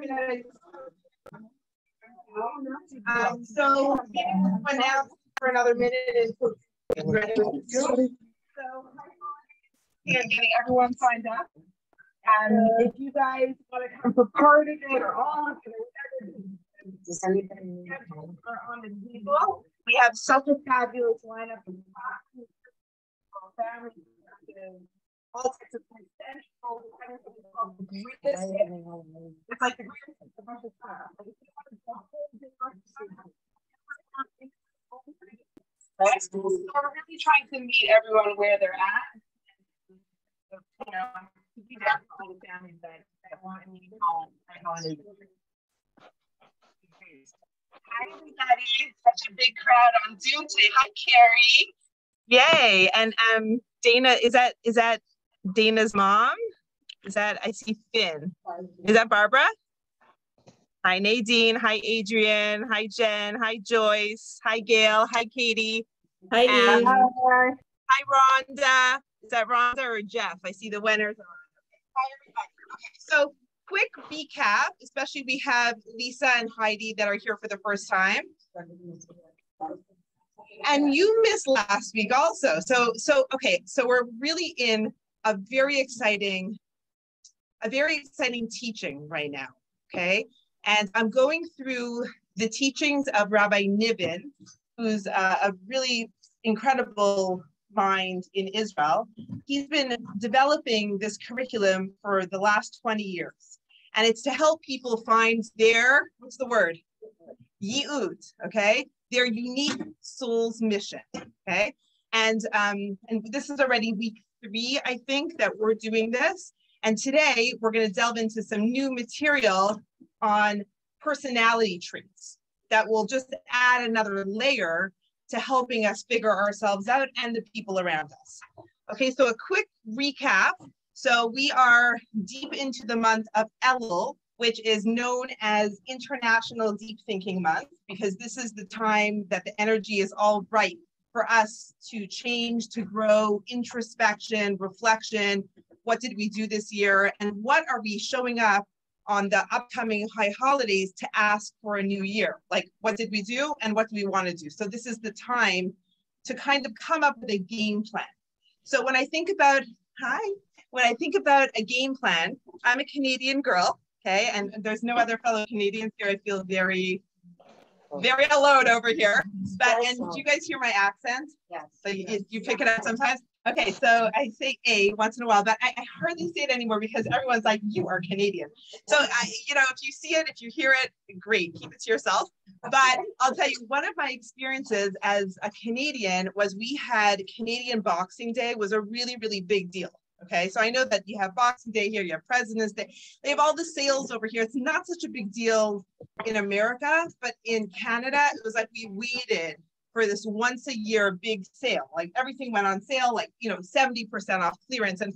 minute. Um, so now for another minute so getting everyone signed up. And if you guys want to come for part of it or all of it or whatever, on the table. We have such a fabulous lineup of families, types of potential. It's like the bunch of stuff. So we're really trying to meet everyone where they're at. You know, you got all the families that, that want to home. Hi, everybody. Such a big crowd on Zoom today. Hi, Carrie. Yay. And um Dana, is that is that Dana's mom? Is that I see Finn? Is that Barbara? Hi Nadine. Hi Adrian. Hi Jen. Hi Joyce. Hi Gail. Hi Katie. Hi And- Hi. Rhonda. Is that Rhonda or Jeff? I see the winners. Hi, everybody. Okay, so quick recap, especially we have Lisa and Heidi that are here for the first time. And you missed last week also. So, so okay, so we're really in a very exciting, a very exciting teaching right now. Okay. And I'm going through the teachings of Rabbi Niven, who's uh, a really incredible mind in Israel. He's been developing this curriculum for the last 20 years. And it's to help people find their, what's the word? Yi'ud, okay? Their unique soul's mission, okay? And um, and this is already week three, I think, that we're doing this. And today we're going to delve into some new material on personality traits that will just add another layer to helping us figure ourselves out and the people around us. Okay, so a quick recap. So we are deep into the month of Elul, which is known as International Deep Thinking Month, because this is the time that the energy is all right for us to change, to grow, introspection, reflection. What did we do this year? And what are we showing up on the upcoming high holidays to ask for a new year? Like, what did we do and what do we want to do? So, this is the time to kind of come up with a game plan. So, when I think about, hi, when I think about a game plan, I'm a Canadian girl, okay, and there's no other fellow Canadians here. I feel very, very alone over here. But and do you guys hear my accent? Yes. So you, you pick it up sometimes. Okay, so I say a once in a while, but I, I hardly say it anymore because everyone's like, "You are Canadian." So I, you know, if you see it, if you hear it, great, keep it to yourself. But I'll tell you, one of my experiences as a Canadian was we had Canadian Boxing Day was a really, really big deal. Okay, so I know that you have Boxing Day here, you have President's Day, they have all the sales over here. It's not such a big deal in America, but in Canada, it was like we waited for this once a year big sale. Like everything went on sale, like you know, 70% off clearance. And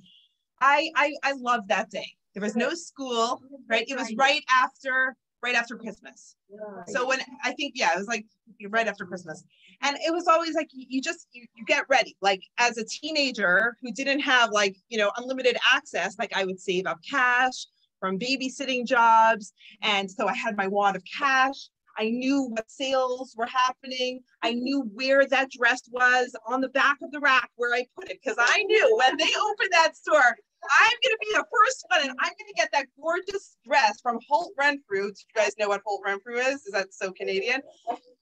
I I I love that day. There was no school, right? It was right after right after Christmas. So when I think, yeah, it was like right after Christmas. And it was always like you, you just you, you get ready. Like as a teenager who didn't have like, you know, unlimited access, like I would save up cash from babysitting jobs. And so I had my wad of cash. I knew what sales were happening. I knew where that dress was on the back of the rack where I put it because I knew when they opened that store, I'm going to be the first one and I'm going to get that gorgeous dress from Holt Renfrew. Do you guys know what Holt Renfrew is? Is that so Canadian?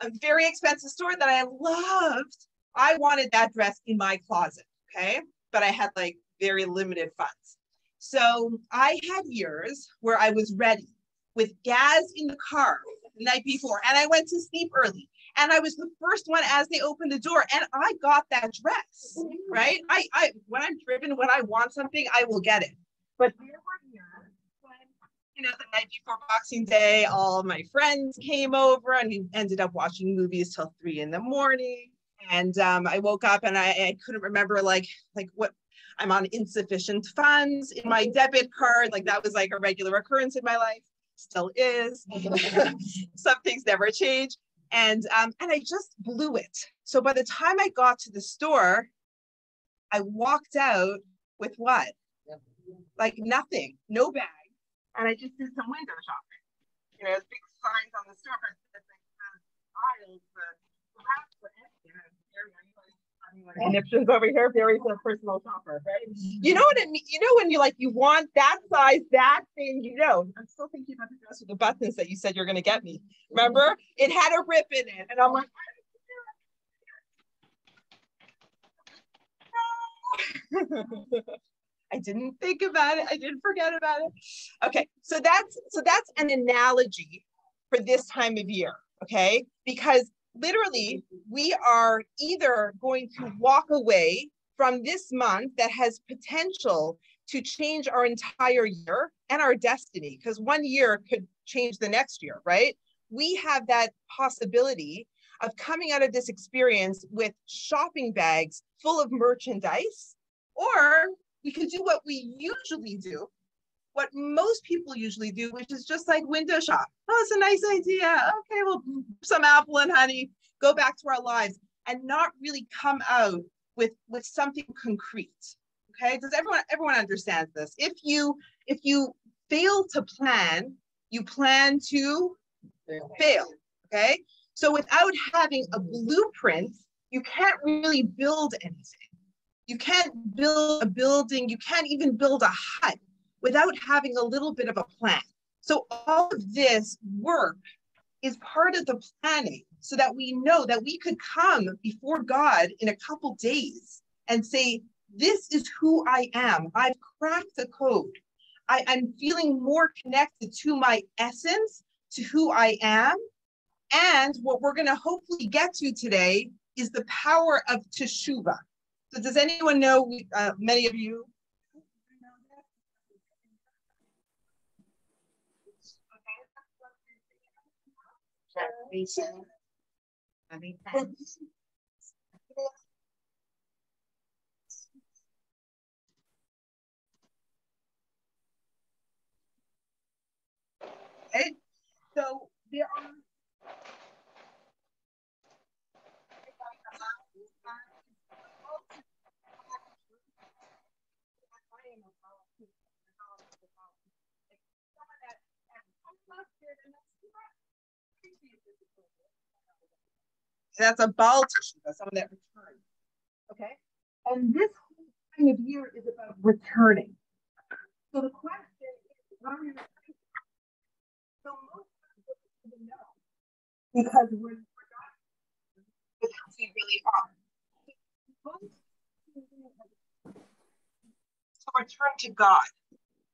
A very expensive store that I loved. I wanted that dress in my closet, okay? But I had like very limited funds. So I had years where I was ready with gas in the car the night before and I went to sleep early and I was the first one as they opened the door, and I got that dress. Right? I, I when I'm driven, when I want something, I will get it. But there were you know, the night before Boxing Day, all my friends came over, and we ended up watching movies till three in the morning. And um, I woke up and I, I couldn't remember like like what I'm on insufficient funds in my debit card. Like that was like a regular occurrence in my life. Still is. Some things never change and um, and I just blew it. So by the time I got to the store, I walked out with what? Like nothing, no bag, and I just did some window shopping. You know, big signs on the store that aisles, the perhaps for conniptions over here. Barry's a personal shopper, right? You know what I mean? You know when you like you want that size, that thing. You know, I'm still thinking about the dress with the buttons that you said you're going to get me. Remember, it had a rip in it, and I'm like. I didn't think about it. I didn't forget about it. Okay, so that's so that's an analogy for this time of year. Okay, because literally mm-hmm. we are either going to walk away from this month that has potential to change our entire year and our destiny because one year could change the next year, right? We have that possibility of coming out of this experience with shopping bags full of merchandise, or we could do what we usually do, what most people usually do, which is just like window shop. Oh, it's a nice idea. Okay, well, some apple and honey, go back to our lives and not really come out with with something concrete. Okay, does everyone everyone understands this? If you if you fail to plan, you plan to fail. Okay, so without having a blueprint, you can't really build anything. You can't build a building, you can't even build a hut without having a little bit of a plan. So all of this work is part of the planning so that we know that we could come before God in a couple days and say, This is who I am. I've cracked the code. I, I'm feeling more connected to my essence, to who I am. And what we're going to hopefully get to today is the power of teshuva. So does anyone know, uh, many of you? Okay, so there are That's a baal teshuva, that's someone that returns. Okay. And this whole time of year is about returning. So the question is, what are we returning? So most people don't even know because we're, we're not who we really are. So return to God.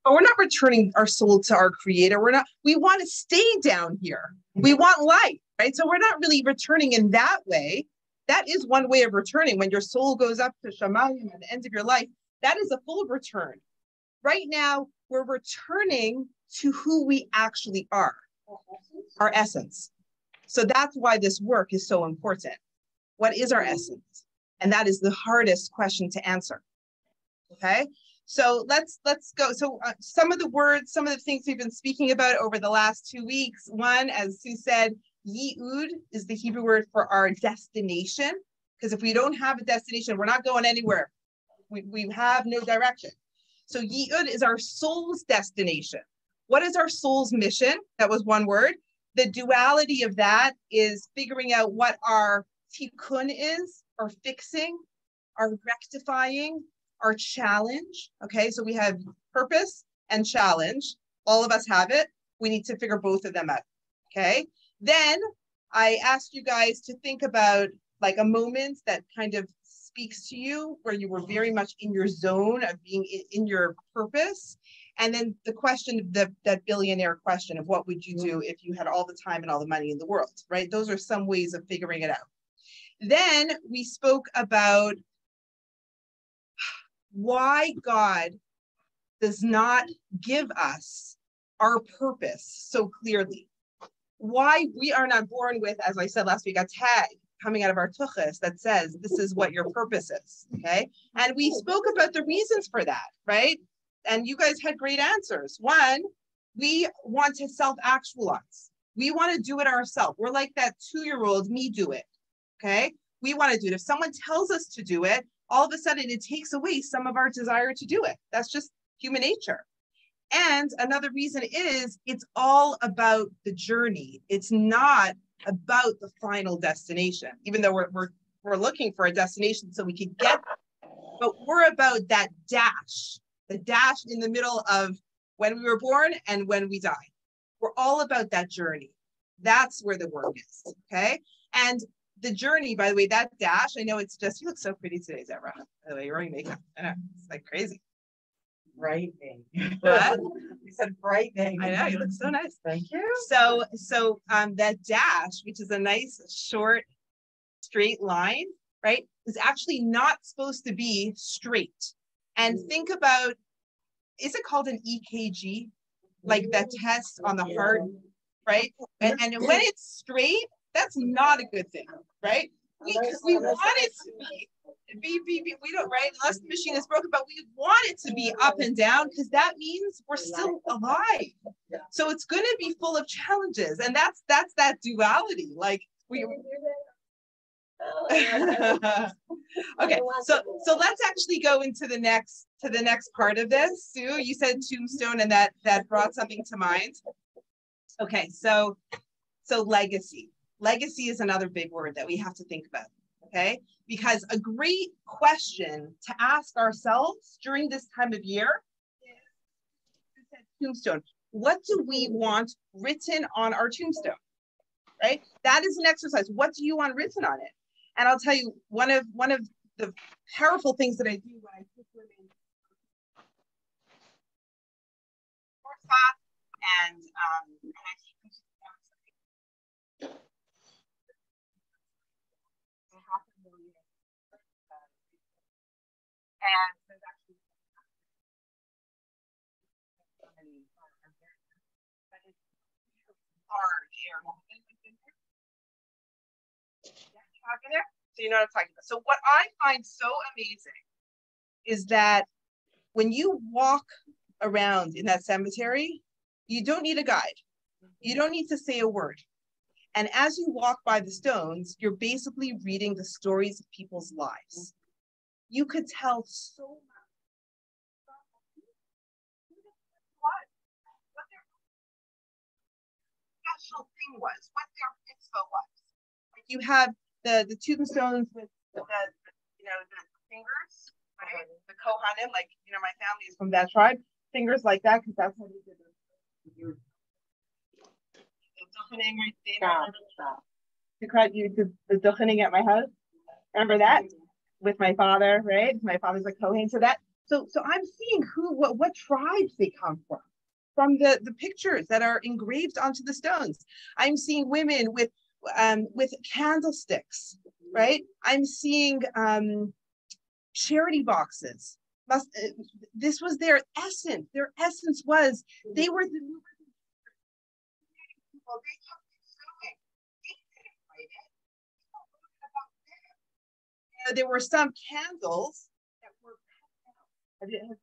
But we're not returning our soul to our creator. We're not, we want to stay down here. We want life, right? So we're not really returning in that way. That is one way of returning. When your soul goes up to Shamayim at the end of your life, that is a full return. Right now, we're returning to who we actually are, our essence. So that's why this work is so important. What is our essence? And that is the hardest question to answer. Okay. So let's let's go. So uh, some of the words, some of the things we've been speaking about over the last two weeks. One, as Sue said, yi'ud is the Hebrew word for our destination. Because if we don't have a destination, we're not going anywhere. We, we have no direction. So yi'ud is our soul's destination. What is our soul's mission? That was one word. The duality of that is figuring out what our tikkun is, or fixing, our rectifying, our challenge. Okay, so we have purpose and challenge. All of us have it. We need to figure both of them out. Okay, then I asked you guys to think about like a moment that kind of speaks to you where you were very much in your zone of being in, in your purpose. And then the question, the, that billionaire question of what would you do if you had all the time and all the money in the world, right? Those are some ways of figuring it out. Then we spoke about why God does not give us our purpose so clearly. Why we are not born with, as I said last week, a tag coming out of our tuchus that says this is what your purpose is. Okay. And we spoke about the reasons for that, right? And you guys had great answers. One, we want to self actualize. We want to do it ourselves. We're like that two year old, me do it. Okay. We want to do it. If someone tells us to do it, all of a sudden it takes away some of our desire to do it. That's just human nature. And another reason is it's all about the journey. It's not about the final destination, even though we're, we're, we're looking for a destination so we can get, but we're about that dash, the dash in the middle of when we were born and when we die. We're all about that journey. That's where the work is. Okay. And the journey, by the way, that dash, I know it's just, you look so pretty today, Zebra. By the way, you're wearing makeup. I know, it's like crazy. Brightening. What? You said brightening. I know, you look so nice. Thank you. So, so um, that dash, which is a nice short, straight line, right, is actually not supposed to be straight. And think about, is it called an EKG? Like the test on the heart, right? And, and when it's straight, that's not a good thing, right? We, we want it to be, be, be, be, we don't, right? Unless the machine is broken, but we want it to be up and down because that means we're still alive. So it's going to be full of challenges. And that's, that's that duality. Like we, okay so so let's actually go into the next to the next part of this sue you said tombstone and that that brought something to mind okay so so legacy legacy is another big word that we have to think about okay because a great question to ask ourselves during this time of year is tombstone. What do we want written on our tombstone right? That is an exercise. What do you want written on it? And I'll tell you one of one of the powerful things that I do when I teach women and um, and I teach half a million and? So you know what I'm talking about. So what I find so amazing is that when you walk around in that cemetery, you don't need a guide. You don't need to say a word. And as you walk by the stones, you're basically reading the stories of people's lives. You could tell so much what their special thing was, what their mitzvah was. Like you have the the tombstones with the, you know the fingers, right? The Kohanim, like you know, my family is from that tribe. Fingers like that because that's how they did it. The cried you did the duchening at my house. Remember that with my father, right? My father's a Kohen, so that so so I'm seeing who what what tribes they come from from the the pictures that are engraved onto the stones. I'm seeing women with um, with candlesticks, right? I'm seeing um, charity boxes. Must, uh, this was their essence. Their essence was they were the. They there were some candles that were cut out.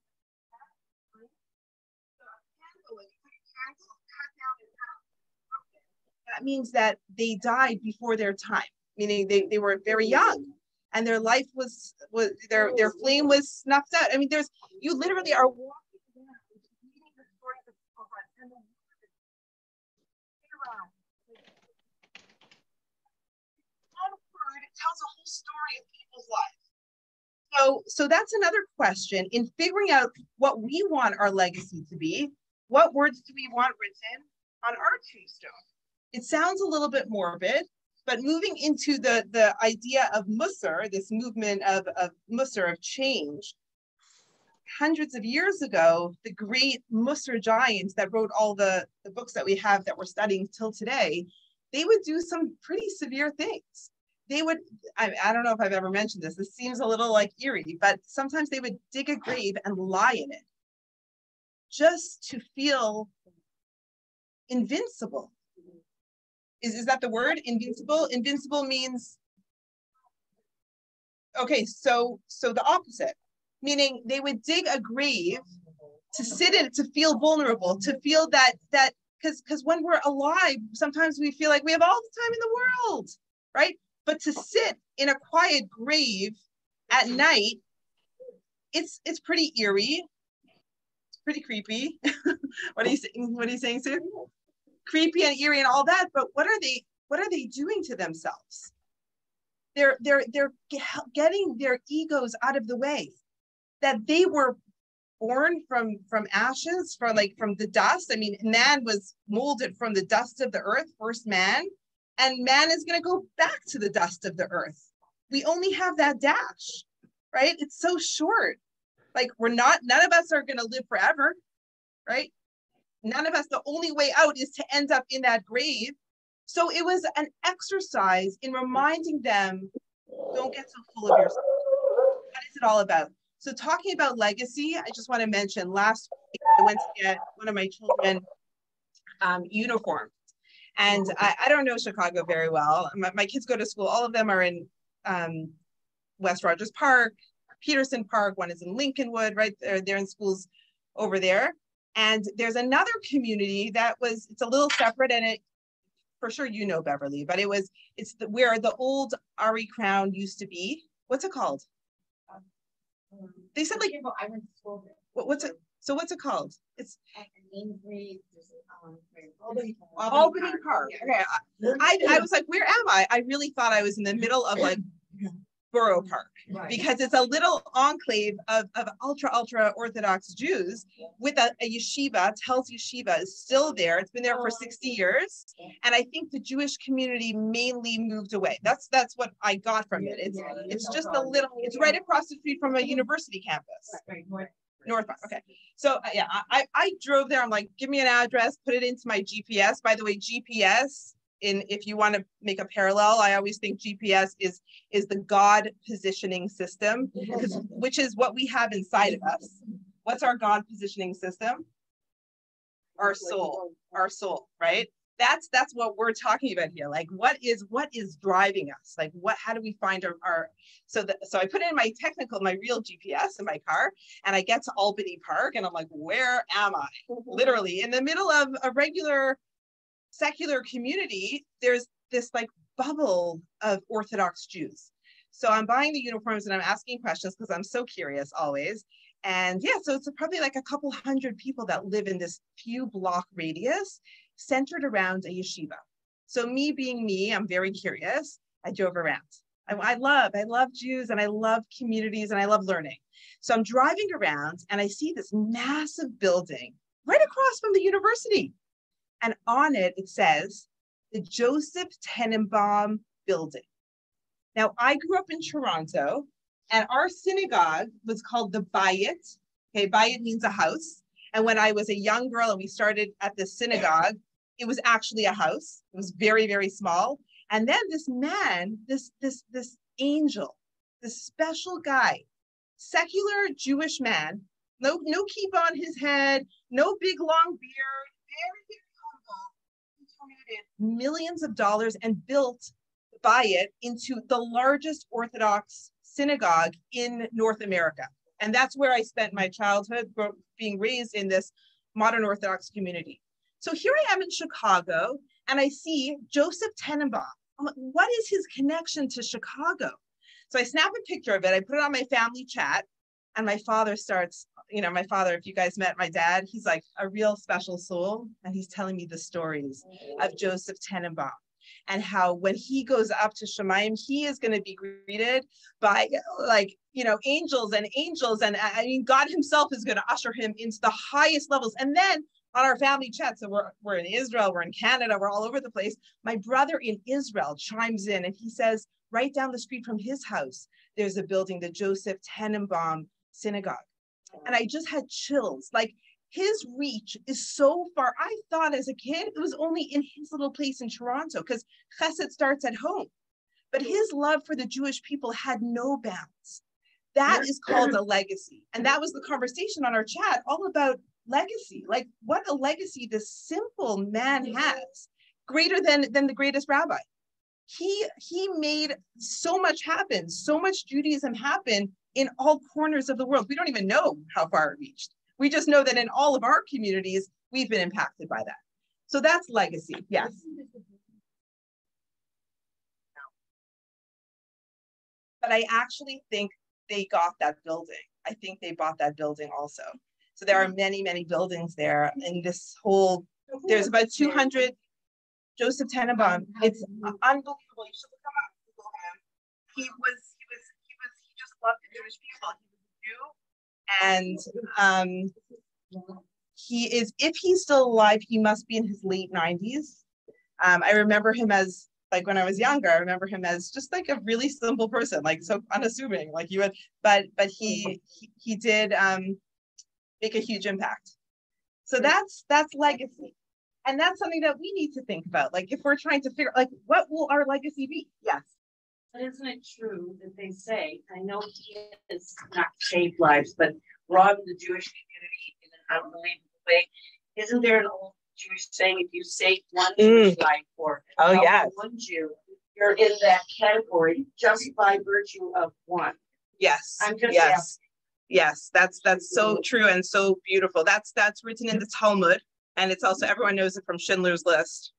that means that they died before their time, meaning they, they were very young and their life was was their their oh. flame was snuffed out. I mean, there's you literally are walking around reading the stories of people and the one word it tells a whole story of people's lives. So so that's another question in figuring out what we want our legacy to be. What words do we want written on our tombstone? it sounds a little bit morbid, but moving into the, the idea of Musar, this movement of, of Musar, of change, hundreds of years ago, the great Musar giants that wrote all the, the books that we have that we're studying till today, they would do some pretty severe things. They would, I, I don't know if I've ever mentioned this, this seems a little like eerie, but sometimes they would dig a grave and lie in it just to feel invincible is, is that the word invincible? Invincible means okay, so so the opposite, meaning they would dig a grave to sit in to feel vulnerable, to feel that that because because when we're alive, sometimes we feel like we have all the time in the world, right? But to sit in a quiet grave at night, it's it's pretty eerie. It's pretty creepy. what are you saying? What are you saying, Sue? Creepy and eerie and all that. But what are they? What are they doing to themselves? They're they're they're getting their egos out of the way. That they were born from from ashes, from like from the dust. I mean, man was molded from the dust of the earth, first man, and man is going to go back to the dust of the earth. We only have that dash, right? It's so short. Like we're not, none of us are going to live forever, right? None of us, the only way out is to end up in that grave. So it was an exercise in reminding them don't get so full of yourself. What is it all about? So, talking about legacy, I just want to mention last week I went to get one of my children um, uniforms. And I, I, don't know Chicago very well. My, my, kids go to school, all of them are in um, West Rogers Park, Peterson Park, one is in Lincolnwood, right? They're, they're in schools over there. And there's another community that was, it's a little separate and it, for sure you know Beverly, but it was, it's the, where the old Arie Crown used to be. What's it called? They said like, I went to school there. What, what's it? So what's it called? It's Albany, Albany Park. Okay, I, I was like, where am I? I really thought I was in the middle of like Borough Park right. because it's a little enclave of, of ultra, ultra Orthodox Jews with a, a yeshiva. Telz Yeshiva is still there. It's been there for 60 years. And I think the Jewish community mainly moved away. That's that's what I got from it. It's it's just a little, it's right across the street from a university campus. North Okay. So uh, yeah, I, I drove there. I'm like, give me an address, put it into my GPS. By the way, GPS in if you want to make a parallel i always think gps is is the god positioning system which is what we have inside of us what's our god positioning system our soul our soul right that's that's what we're talking about here like what is what is driving us like what how do we find our, our so that so i put in my technical my real gps in my car and i get to albany park and i'm like where am i mm-hmm. literally in the middle of a regular secular community, there's this like bubble of Orthodox Jews. So I'm buying the uniforms and I'm asking questions because I'm so curious always. And yeah, so it's probably like a couple hundred people that live in this few block radius centered around a yeshiva. So me being me, I'm very curious. I drove around. I, I love, I love Jews and I love communities and I love learning. So I'm driving around and I see this massive building right across from the university. And on it, it says the Joseph Tanenbaum Building. Now, I grew up in Toronto, and our synagogue was called the Bayit. Okay, Bayit means a house. And when I was a young girl and we started at the synagogue, it was actually a house. It was very, very small. And then this man, this this this angel, this special guy, secular Jewish man, no no keep on his head, no big long beard, very millions of dollars and built by it into the largest Orthodox synagogue in North America. And that's where I spent my childhood being raised in this modern Orthodox community. So here I am in Chicago and I see Joseph Tanenbaum. Like, what is his connection to Chicago? So I snap a picture of it, I put it on my family chat, and my father starts you know, my father, if you guys met my dad, he's like a real special soul. And he's telling me the stories of Joseph Tanenbaum and how when he goes up to Shemaim, he is going to be greeted by like, you know, angels and angels. And I mean, God himself is going to usher him into the highest levels. And then on our family chat, so we're, we're in Israel, we're in Canada, we're all over the place. My brother in Israel chimes in and he says, right down the street from his house, there's a building, the Joseph Tanenbaum Synagogue and I just had chills. Like his reach is so far. I thought as a kid it was only in his little place in Toronto because Chesed starts at home. But his love for the Jewish people had no bounds. That is called a legacy. And that was the conversation on our chat all about legacy. Like what a legacy this simple man has, greater than, than the greatest rabbi. He he made so much happen, so much Judaism happen in all corners of the world. We don't even know how far it reached. We just know that in all of our communities, we've been impacted by that. So that's legacy. Yes. But I actually think they got that building. I think they bought that building also. So there are many, many buildings there, and this whole there's about 200. Joseph Tanenbaum. It's unbelievable. You should look him up. Google him. He was he was he was he just loved the Jewish people. He was a Jew, and um, he is if he's still alive, he must be in his late 90s. Um, I remember him as like when I was younger, I remember him as just like a really simple person, like so unassuming, like you would, but but he he, he did um make a huge impact. So that's that's legacy. And that's something that we need to think about. Like if we're trying to figure like what will our legacy be? Yes. But isn't it true that they say, I know he has not saved lives, but robbed the Jewish community in an unbelievable way. Isn't there an old Jewish saying, if you save one Mm. Jewish life or Oh, help yes. one Jew, you're in that category just by virtue of one. Yes. I'm just yes. Yes, that's that's so true and so beautiful. That's that's written in the Talmud, and it's also everyone knows it from Schindler's List,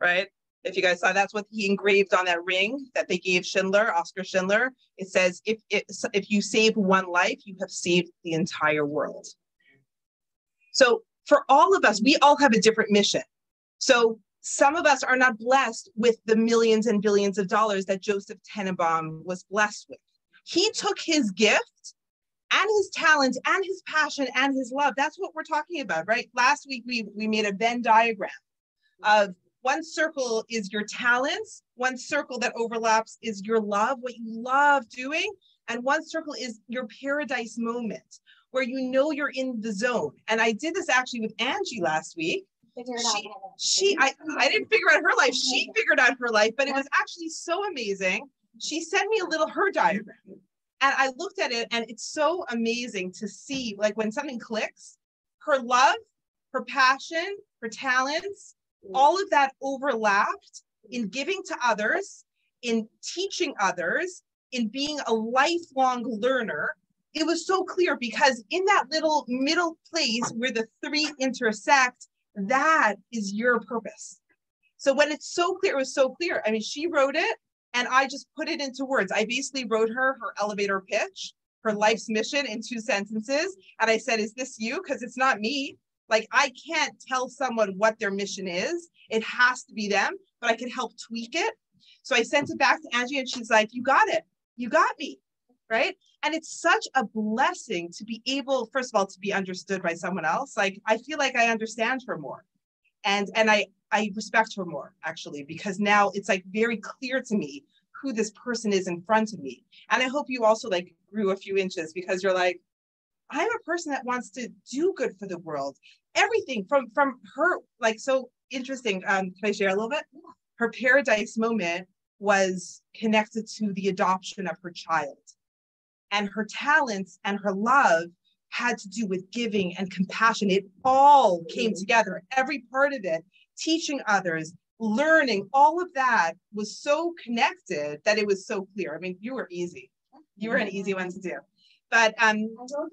right? If you guys saw, that's what he engraved on that ring that they gave Schindler, Oscar Schindler. It says, "If it, if you save one life, you have saved the entire world." So for all of us, we all have a different mission. So some of us are not blessed with the millions and billions of dollars that Joseph Tanenbaum was blessed with. He took his gift and his talent and his passion and his love. That's what we're talking about, right? Last week we we made a Venn diagram of one circle is your talents, one circle that overlaps is your love, what you love doing, and one circle is your paradise moment where you know you're in the zone. And I did this actually with Angie last week. She- She I I didn't figure out her life. She figured out her life, but it was actually so amazing. She sent me a little her diagram. And I looked at it and it's so amazing to see like when something clicks, her love, her passion, her talents, mm. all of that overlapped in giving to others, in teaching others, in being a lifelong learner. It was so clear because in that little middle place where the three intersect, that is your purpose. So when it's so clear, it was so clear. I mean, she wrote it and I just put it into words. I basically wrote her her elevator pitch, her life's mission in two sentences. And I said, Is this you? Because it's not me. Like, I can't tell someone what their mission is. It has to be them, but I can help tweak it. So I sent it back to Angie and she's like, You got it. You got me. Right. And it's such a blessing to be able, first of all, to be understood by someone else. Like, I feel like I understand her more. And and I I respect her more actually because now it's like very clear to me who this person is in front of me. And I hope you also like grew a few inches because you're like, I'm a person that wants to do good for the world. Everything from from her like so interesting. Um, can I share a little bit? Her paradise moment was connected to the adoption of her child. And her talents and her love had to do with giving and compassion. It all came together, every part of it, teaching others, learning, all of that was so connected that it was so clear. I mean, you were easy. You were an easy one to do. But um, I wrote them.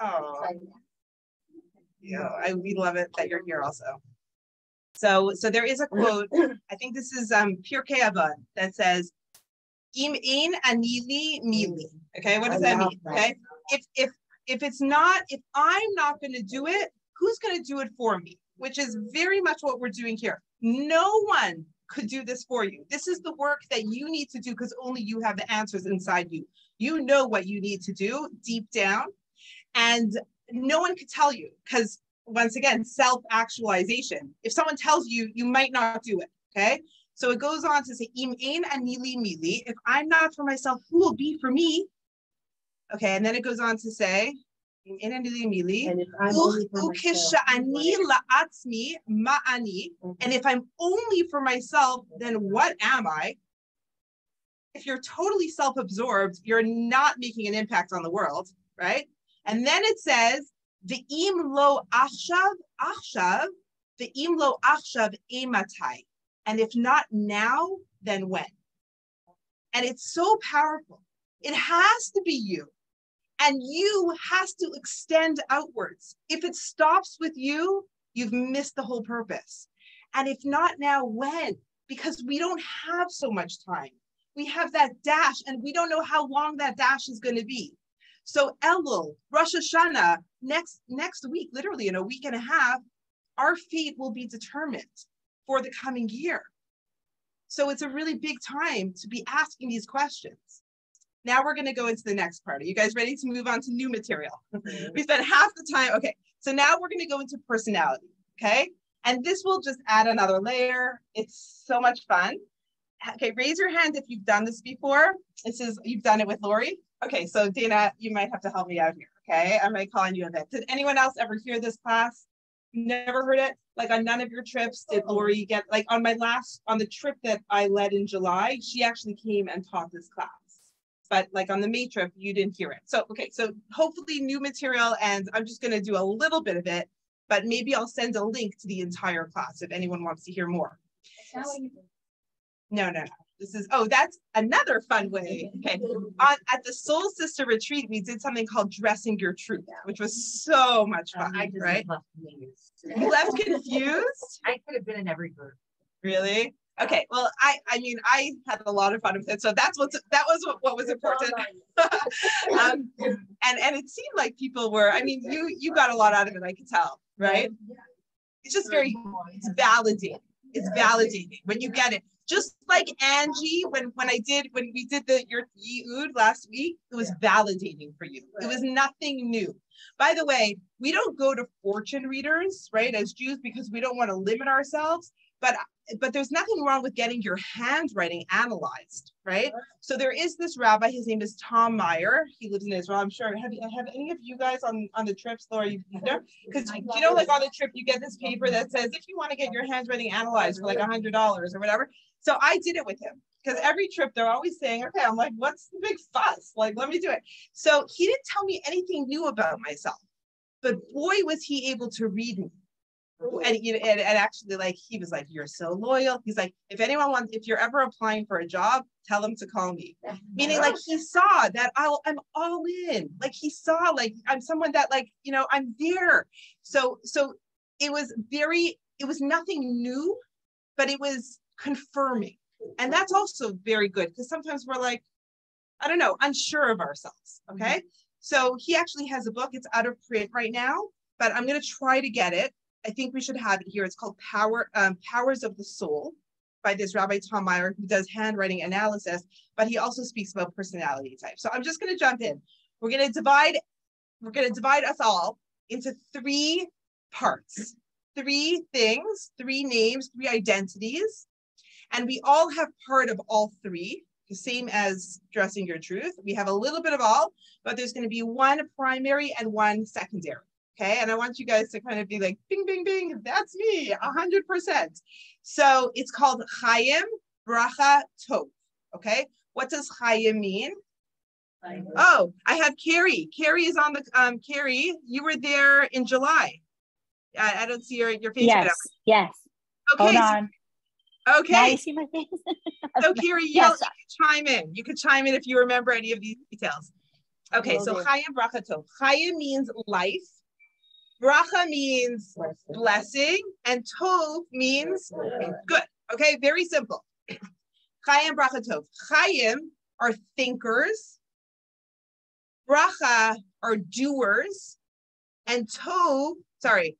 oh, yeah, I we love it that you're here also. So so there is a quote. I think this is um Pirkei Avot that says, "Im ein anili mili." Okay, what does that mean? Okay, if if if it's not, if I'm not going to do it, who's going to do it for me? Which is very much what we're doing here. No one could do this for you. This is the work that you need to do because only you have the answers inside you. You know what you need to do deep down, and no one could tell you because once again, self-actualization. If someone tells you, you might not do it. Okay. So it goes on to say, Im ein anili. If I'm not for myself, who will be for me? Okay, and then it goes on to say, Im ein anili mili. And if I'm only for myself, ukisha'ani la'atzmi ma'ani." And if I'm only for myself, then what am I? If you're totally self-absorbed, you're not making an impact on the world, right? And then it says, "Ve'im lo achshav achshav, ve'im lo achshav ematai." And if not now, then when? And it's so powerful. It has to be you. And you has to extend outwards. If it stops with you, you've missed the whole purpose. And if not now, when? Because we don't have so much time. We have that dash and we don't know how long that dash is going to be. So Elul, Rosh Hashanah, next next week, literally in a week and a half, our fate will be determined for the coming year. So it's a really big time to be asking these questions. Now we're going to go into the next part. Are you guys ready to move on to new material? Mm-hmm. we spent half the time. Okay, so now we're going to go into personality. Okay, and this will just add another layer. It's so much fun. Okay, raise your hand if you've done this before. This is you've done it with Lori. Okay, so Dana, you might have to help me out here. Okay, I might call on you a bit. Did anyone else ever hear this class? Never heard it? Like on none of your trips did oh. Lori get, like on my last, on the trip that I led in July, she actually came and taught this class. But like on the May trip, you didn't hear it. So, okay, so hopefully new material and I'm just gonna do a little bit of it, but maybe I'll send a link to the entire class if anyone wants to hear more. No, no, no. This is, oh, that's another fun way. Okay. On, at the Soul Sister retreat, we did something called Dressing Your Truth, which was so much um, fun, right? You left confused? I could have been in every group. Really? Okay. Well, I I mean, I had a lot of fun with it. So that's what's that was what, what was important. um, and and it seemed like people were, I mean, you you got a lot out of it, I could tell, right? It's just very it's validating. It's validating when you get it just like Angie, when when I did when we did the your yi'ud last week, it was validating for you. It was nothing new. By the way, we don't go to fortune readers, right, as Jews because we don't want to limit ourselves. But but there's nothing wrong with getting your handwriting analyzed, right? So there is this rabbi. His name is Tom Meyer. He lives in Israel. I'm sure. Have you have any of you guys on on the trips, Laura? You there? Because you know, like on the trip, you get this paper that says if you want to get your handwriting analyzed for like a hundred dollars or whatever. So I did it with him because every trip they're always saying, okay, I'm like, what's the big fuss? Like, let me do it. So he didn't tell me anything new about myself, but boy, was he able to read me. And, you know, and, and actually, like, he was like, You're so loyal. He's like, If anyone wants, if you're ever applying for a job, tell them to call me. Meaning, like, he saw that I'll, I'm all in. Like, he saw, like, I'm someone that, like, you know, I'm there. So, so it was very, it was nothing new, but it was confirming. And that's also very good because sometimes we're like, I don't know, unsure of ourselves. Okay. Mm-hmm. So he actually has a book. It's out of print right now, but I'm going to try to get it. I think we should have it here. It's called Power um, Powers of the Soul by this Rabbi Tom Meyer who does handwriting analysis, but he also speaks about personality type. So I'm just going to jump in. We're going to divide. We're going to divide us all into three parts, three things, three names, three identities and we all have part of all three, the same as dressing your truth. We have a little bit of all, but there's going to be one primary and one secondary. Okay. And I want you guys to kind of be like, bing, bing, bing, that's me, 100%. So it's called Chaim Bracha Tov. Okay. What does Chaim mean? Oh, I have Carrie. Carrie is on the, um, Carrie, you were there in July. I, I don't see your, your face. Yes. Yes. Okay. Hold on. Okay. Now you see my face. so Carrie, yes. you can chime in. You could chime in if you remember any of these details. Okay, so do. Chayim Bracha Tov. Chayim means life. Bracha means blessing, and Tov means good. Okay, very simple. Chayim Bracha Tov. Chayim are thinkers. Bracha are doers. And Tov, sorry,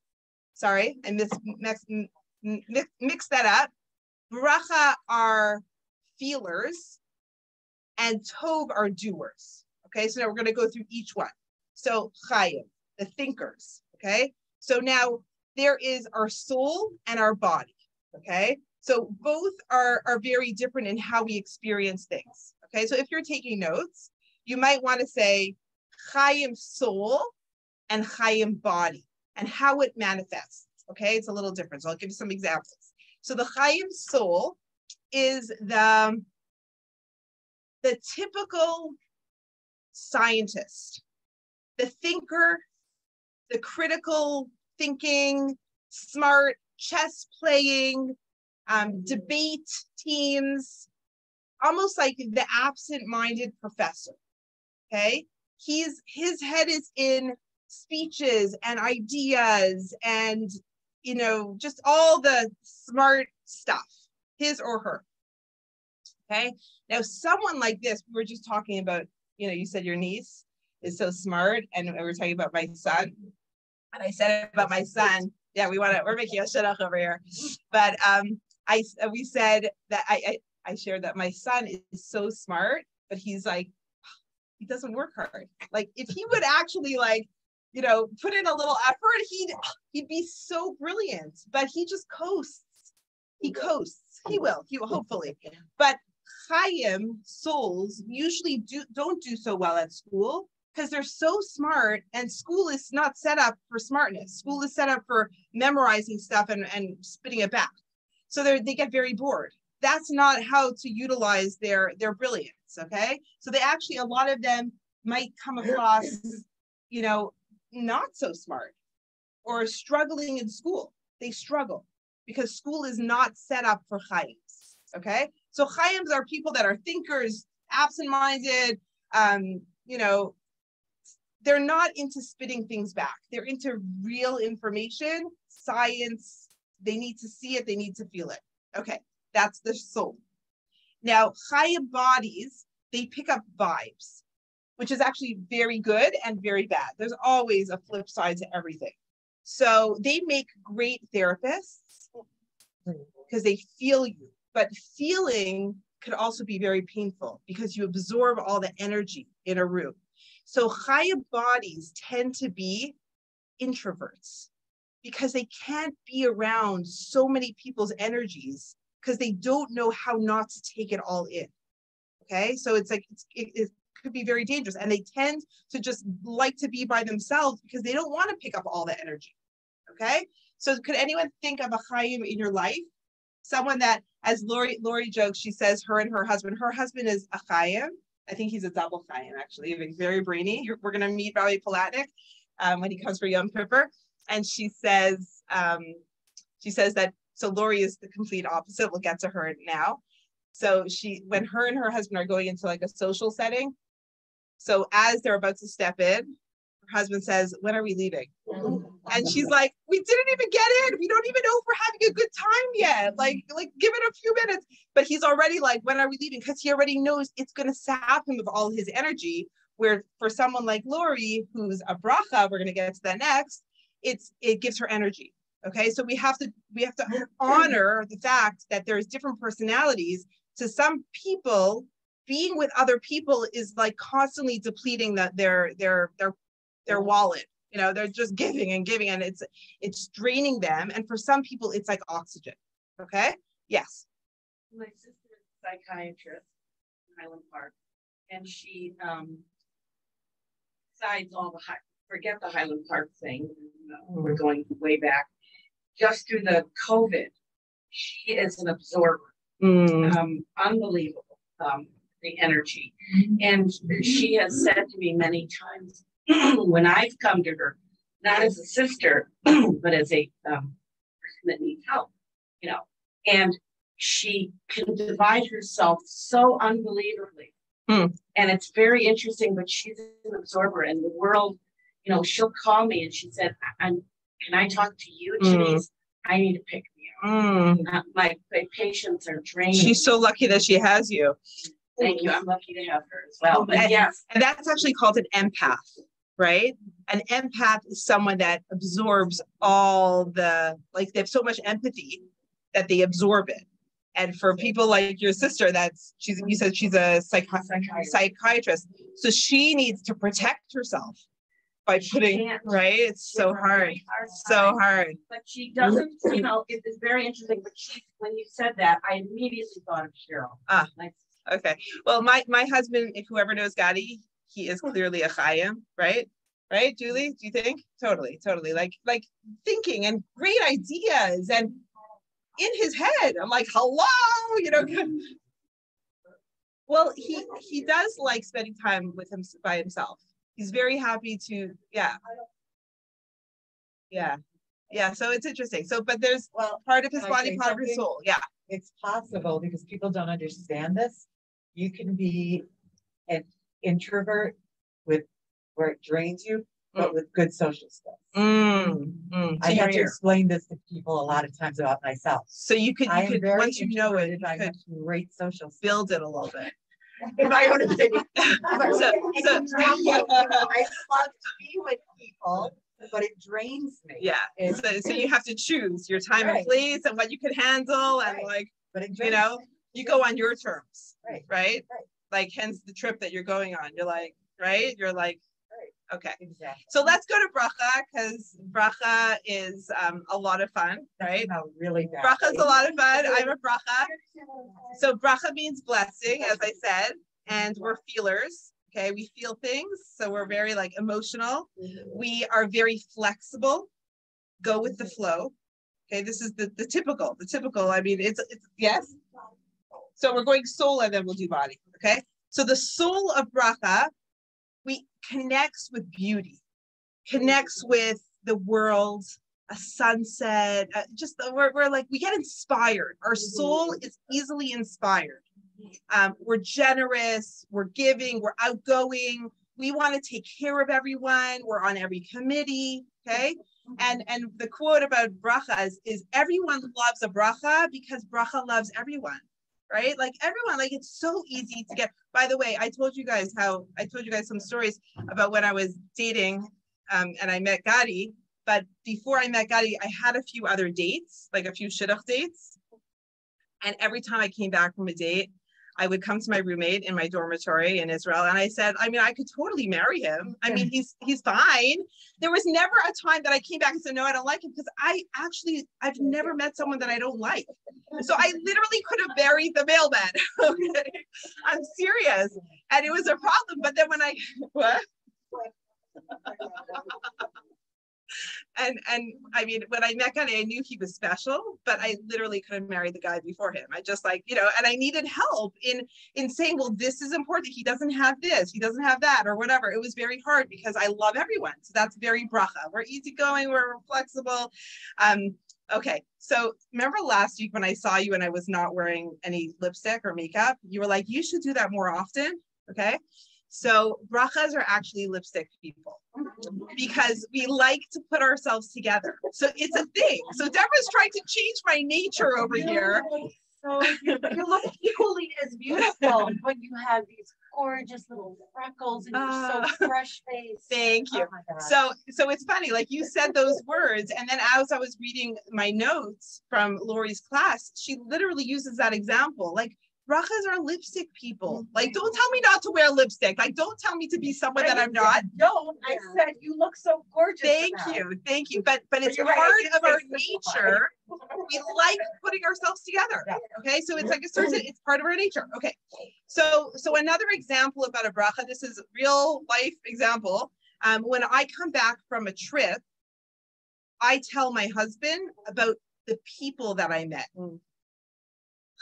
sorry, I mis, mix, mix, mix that up. Bracha are feelers and Tov are doers. Okay, so now we're going to go through each one. So Chayim, the thinkers. Okay, so now there is our soul and our body. Okay, so both are, are very different in how we experience things. Okay, so if you're taking notes, you might want to say Chayim soul and Chayim body and how it manifests. Okay, it's a little different. So I'll give you some examples. So the Chaim soul is the, the typical scientist, the thinker, the critical thinking, smart, chess playing, um, debate teams, almost like the absent-minded professor. Okay, he's his head is in speeches and ideas and you know, just all the smart stuff, his or her. Okay. Now, someone like this, we were just talking about, you know, you said your niece. is so smart. And we were talking about my son. And I said about my son, yeah, we want to, we're making a shidduch over here. But um, I we said that I, I I shared that my son is so smart, but he's like, he doesn't work hard. Like if he would actually like, you know, put in a little effort, he'd he'd be so brilliant. But he just coasts. He coasts. He will. He will hopefully. But Chaim souls usually do don't do so well at school because they're so smart and school is not set up for smartness. School is set up for memorizing stuff and, and spitting it back. So they they get very bored. That's not how to utilize their their brilliance. Okay. So they actually a lot of them might come across, you know, not so smart or struggling in school. They struggle because school is not set up for chaims. Okay. So chaims are people that are thinkers, absent-minded, um, you know, they're not into spitting things back. They're into real information, science. They need to see it, they need to feel it. Okay, that's the soul. Now, higher bodies, they pick up vibes, which is actually very good and very bad. There's always a flip side to everything. So they make great therapists because they feel you, but feeling could also be very painful because you absorb all the energy in a room. So higher bodies tend to be introverts because they can't be around so many people's energies because they don't know how not to take it all in. Okay, so it's like it's, it, it could be very dangerous, and they tend to just like to be by themselves because they don't want to pick up all the energy. Okay, so could anyone think of a Chaim in your life? Someone that, as Lori Lori jokes, she says her and her husband. Her husband is a Chaim, I think he's a double Chaim actually, very brainy. We're going to meet Rabbi Palatnik um, when he comes for Yom Kippur. And she says, um, she says that, so Lori is the complete opposite. We'll get to her now. So she, when her and her husband are going into like a social setting, so as they're about to step in, her husband says, When are we leaving? And she's like, We didn't even get in. We don't even know if we're having a good time yet. Like, like give it a few minutes. But he's already like, When are we leaving? Because he already knows it's gonna sap him of all his energy. Where for someone like Lori, who's a bracha, we're gonna get to that next, it's it gives her energy. Okay. So we have to we have to honor the fact that there's different personalities. To some people, being with other people is like constantly depleting that their their their their wallet you know they're just giving and giving and it's it's draining them. And for some people it's like oxygen okay? Yes. My sister is a psychiatrist in highland park and she um besides all the high, forget the highland park thing we're going way back. Just through the covid she is an absorber. Mm. um, unbelievable um, the energy. And she has said to me many times when I've come to her, not as a sister, but as a um, person that needs help, you know, and she can divide herself so unbelievably. Hmm. And it's very interesting, but she's an absorber and the world, you know, she'll call me and she said, I'm, can I talk to you? Mm. I need to pick me up. Mm. My, my patients are drained. She's so lucky that she has you. Thank you. I'm lucky to have her as well. But and, yes. And that's actually called an empath right? An empath is someone that absorbs all the, like, they have so much empathy that they absorb it. And for people like your sister, that's she's you said she's a psychi- psychiatrist, so she needs to protect herself by putting right. It's so hard, so hard. But she doesn't, you know, it is very interesting. But she, when you said that, I immediately thought of Cheryl. Ah, okay. Well, my my husband, if whoever knows Gadi, he is clearly a Chaim, right? Right, Julie? Do you think? Totally, totally. Like, like thinking and great ideas and in his head. I'm like, hello, you know. well, he he does like spending time with him by himself. He's very happy to, yeah. Yeah. Yeah. So it's interesting. So, but there's well, part of his body, part of his soul. Yeah. It's possible because people don't understand this. You can be an introvert with where it drains you, but mm. with good social skills. Mm, mm. I have to explain this to people a lot of times about myself. So you could, you could once you know it, you I could have great social skills. build it a little bit. in my own opinion. So- so- I love to be with people, but it drains me. Yeah. So, so you have to choose your time and Right. place and what you can handle and Right. like But you know me. you go on your terms Right. right Right. Like hence the trip that you're going on. You're like right? You're like Right. okay. Exactly. so let's go to bracha because bracha is um, a lot of fun right? Now, really bracha is a lot of fun. I'm a bracha. So bracha means blessing as i said and we're feelers okay? We feel things so we're very like emotional. We are very flexible. Go with the flow okay? This is the, the typical the typical. I mean it's it's yes so we're going soul and then we'll do body okay? So the soul of bracha we connects with beauty connects with the world a sunset uh, just we're, we're like we get inspired. Our soul is easily inspired. Um, we're generous we're giving we're outgoing we want to take care of everyone we're on every committee okay? And and the quote about bracha is, is everyone loves a bracha because bracha loves everyone right? Like everyone like it's so easy to get by the way i told you guys how i told you guys some stories about when i was dating um, and i met gadi but before i met gadi i had a few other dates like a few shidduch dates. And every time i came back from a date I would come to my roommate in my dormitory in Israel and I said, I mean, I could totally marry him. I mean, he's he's fine. There was never a time that I came back and said, no, I don't like him because I actually I've never met someone that I don't like. So I literally could have married the mailman. okay. I'm serious. And it was a problem. But then when I what? And and I mean, when I met Gadi, I knew he was special, but I literally couldn't marry the guy before him. I just like, you know, and I needed help in in saying, well, this is important. He doesn't have this, he doesn't have that, or whatever. It was very hard because I love everyone. So that's very bracha. We're easygoing, we're flexible. Um, okay. So remember last week when I saw you and I was not wearing any lipstick or makeup, you were like, you should do that more often. Okay. So brachas are actually lipstick people because we like to put ourselves together. So it's a thing. So Deborah's trying to change my nature over here. So you, look equally as beautiful when you have these gorgeous little freckles and you're Ah. so fresh faced. Thank you. Oh. So so it's funny, like you said those words, and then as I was reading my notes from Lori's class, she literally uses that example. Like brachas are lipstick people. Like, don't tell me not to wear lipstick. Like, don't tell me to be someone that I'm not. Don't, I said you look so gorgeous. Thank you, thank you. But but it's you're right, part of our nature. We like putting ourselves together. Okay, so it's like a certain, it's part of our nature. Okay, so so another example about a bracha. This is a real life example. Um, when I come back from a trip, I tell my husband about the people that I met.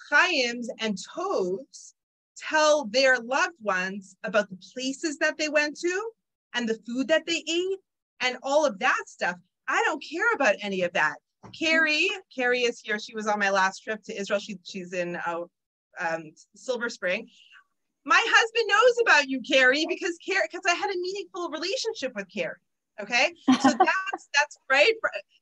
Chaim's and Tov's tell their loved ones about the places that they went to and the food that they ate and all of that stuff. I don't care about any of that. Carrie, Carrie is here. She was on my last trip to Israel. She, she's in uh, um, Silver Spring. My husband knows about you, Carrie, because Carrie, because I had a meaningful relationship with Carrie. Okay, so that's that's right.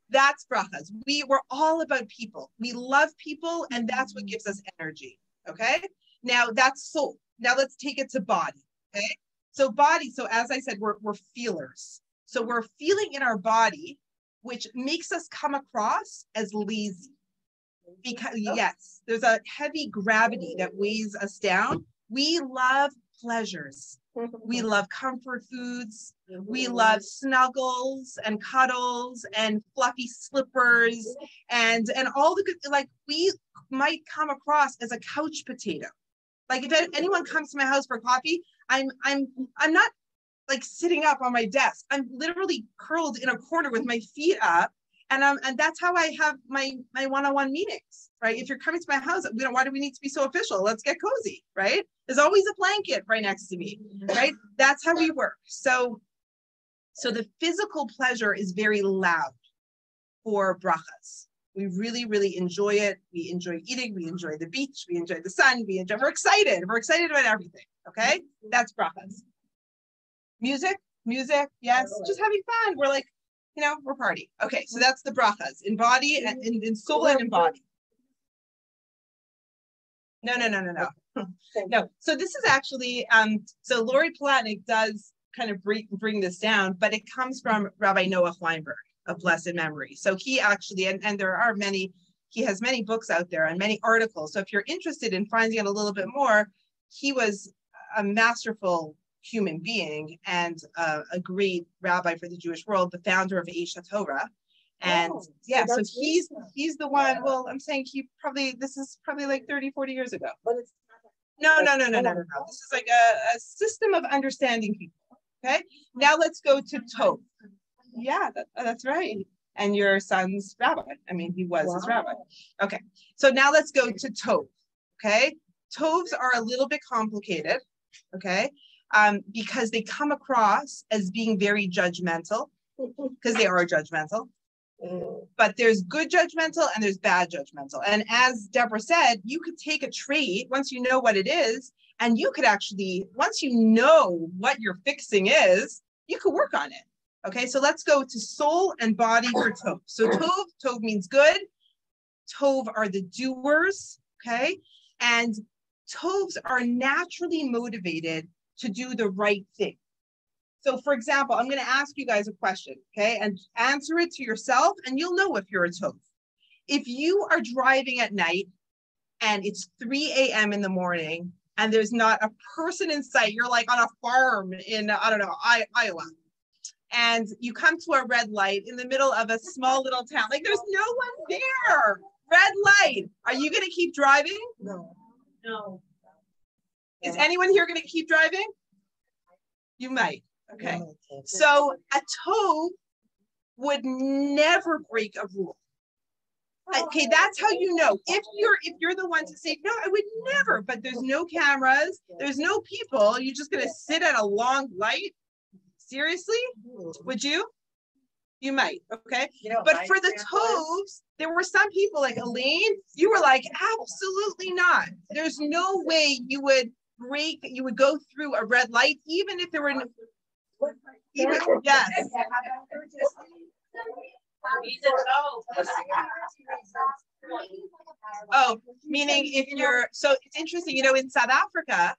That's brachas. We we're all about people. We love people, and that's what gives us energy. Okay. Now that's soul. Now let's take it to body. Okay. So body. So as I said, we're we're feelers. So we're feeling in our body, which makes us come across as lazy. Because oh. yes, there's a heavy gravity that weighs us down. We love pleasures. We love comfort foods. We mm-hmm. love snuggles and cuddles and fluffy slippers and and all the good like we might come across as a couch potato. Like if anyone comes to my house for coffee, I'm I'm I'm not like sitting up on my desk. I'm literally curled in a corner with my feet up. And um, and that's how I have my my one-on-one meetings, right? If you're coming to my house, we don't why do we need to be so official? Let's get cozy, right? There's always a blanket right next to me, right? That's how we work. So so the physical pleasure is very loud for brachas. We really, really enjoy it. We enjoy eating. We enjoy the beach. We enjoy the sun. We enjoy. We're excited. We're excited about everything. Okay, that's brachas. Music, music, yes, just having fun. We're like, you know, we're party. Okay, so that's the brachas in body and in, in soul and in body. No, no, no, no, no. no, so this is actually um, so Lori Palatnik does kind of bring, bring this down, but it comes from Rabbi Noah Weinberg of blessed memory. So he actually, and, and there are many, he has many books out there and many articles. So if you're interested in finding out a little bit more, he was a masterful human being and uh, a great rabbi for the Jewish world, the founder of Aish Torah. And Oh, yeah, so so he's recent. he's the one. Well, I'm saying he probably this is probably like 30, 40 years ago. But it's. No, no, no, no, no, no, no. This is like a, a system of understanding people. Okay. Now let's go to Tov. Yeah, that, that's right. And your son's rabbi. I mean, he was his rabbi. Okay. So now let's go to Tov. Okay. Tovs are a little bit complicated. Okay. Um, because they come across as being very judgmental, because they are judgmental but there's good judgmental and there's bad judgmental. And as Deborah said, you could take a trait once you know what it is, and you could actually, once you know what your fixing is, you could work on it. Okay, so let's go to soul and body for Tov. So Tov, Tov means good. Tov are the doers. Okay, and Tovs are naturally motivated to do the right thing. So for example, I'm going to ask you guys a question, okay? And answer it to yourself and you'll know if you're a tov. If you are driving at night and it's 3 a.m. in the morning and there's not a person in sight, you're like on a farm in, I don't know, I, Iowa. And you come to a red light in the middle of a small little town, like there's no one there. Red light. Are you going to keep driving? No. No. Is anyone here going to keep driving? You might. Okay. So a Tov would never break a rule. Uh, okay, that's how you know. If you're if you're the one to say, no, I would never, but there's no cameras, there's no people, you're just gonna sit at a long light. Seriously? Would you? You might, okay. You know, But for the Tovs, there were some people like Elaine, you were like, absolutely not. There's no way you would break, you would go through a red light, even if there were, no- even, yes. Oh. Oh, meaning if you're, so it's interesting, you know, in South Africa,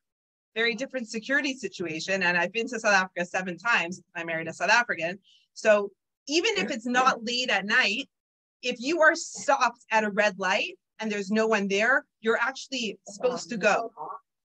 very different security situation. And I've been to South Africa seven times. I married a South African. So even if it's not late at night, if you are stopped at a red light and there's no one there, you're actually supposed to go.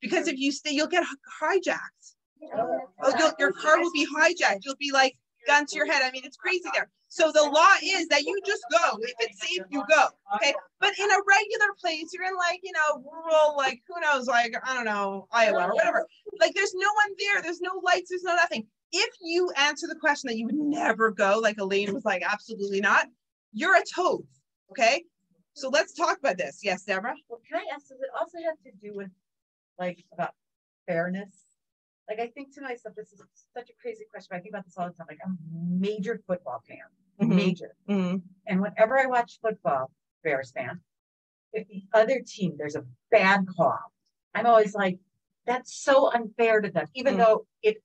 Because if you stay, you'll get hijacked. Oh, oh you'll, your car will be hijacked. You'll be like gun to your head. I mean, it's crazy there. So the law is that you just go. If it's safe, you go. Okay. But in a regular place, you're in like, you know, rural, like who knows, like, I don't know, Iowa or whatever. Like there's no one there. There's no lights. There's no nothing. If you answer the question that you would never go, like Elaine was like, absolutely not, you're a Tov. Okay. So let's talk about this. Yes, Deborah. Well, can I ask, does it also have to do with like about fairness? Like I think to myself, this is such a crazy question. but I think about this all the time. Like I'm a major football fan, Mhm. major. Mhm. And whenever I watch football, Bears fan, if the other team there's a bad call, I'm always like, that's so unfair to them, even Mm. though it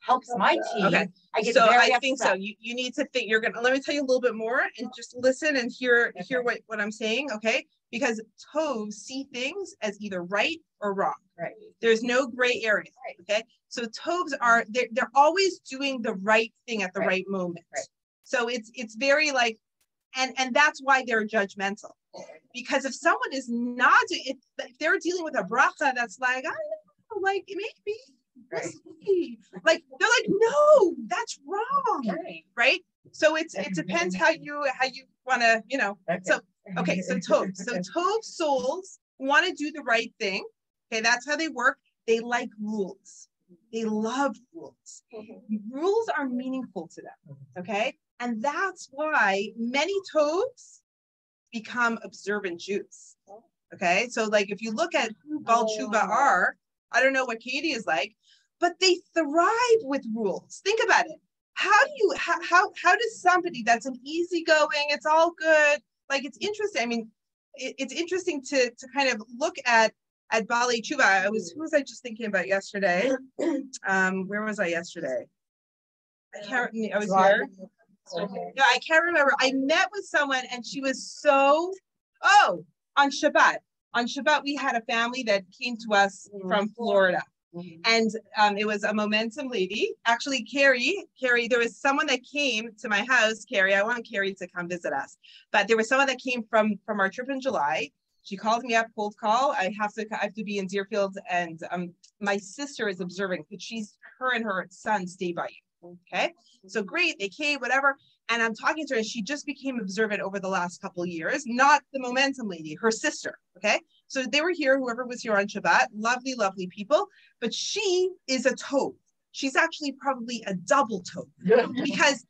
helps my team. Okay. I get so I think so. You, you need to think you're gonna let me tell you a little bit more and just listen and hear hear what, what I'm saying, okay? Because Tovs see things as either right or wrong. Right. There's no gray area. Right. Okay. So tovs are they're they're always doing the right thing at the Right. right moment. Right. So it's it's very like and and that's why they're judgmental. Because if someone is not do- if, if they're dealing with a bracha that's like, I don't know, like maybe Right. like they're like, no, that's wrong. Right. So it's it depends how you how you want to, you know, Okay. So, Okay, so Tov. So Tov souls want to do the right thing. Okay, that's how they work. They like rules. They love rules. Mm-hmm. Rules are meaningful to them. Mm-hmm. Okay, and that's why many Tovs become observant Jews. Okay, so like if you look at who Baal Teshuva oh. are, I don't know what Katie is like, but they thrive with rules. Think about it. How do you how how, how does somebody that's an easygoing, it's all good, like it's interesting. I mean, it, it's interesting to to kind of look at at Baalei Teshuva. I was who was I just thinking about yesterday? Um, where was I yesterday? I can't. I was here. No, I can't remember. I met with someone and she was so. Oh, on Shabbat. on Shabbat, we had a family that came to us from Florida. And um, it was a momentum lady. Actually, Carrie, Carrie, there was someone that came to my house. Carrie, I want Carrie to come visit us. But there was someone that came from from our trip in July. She called me up, cold call. I have to I have to be in Deerfield, and um, my sister is observing because she's her and her son stay by you. Okay, so great. They came, whatever. And I'm talking to her, and she just became observant over the last couple of years. Not the momentum lady, her sister. Okay, so they were here, whoever was here on Shabbat, lovely, lovely people. But she is a Tov. She's actually probably a double Tov because,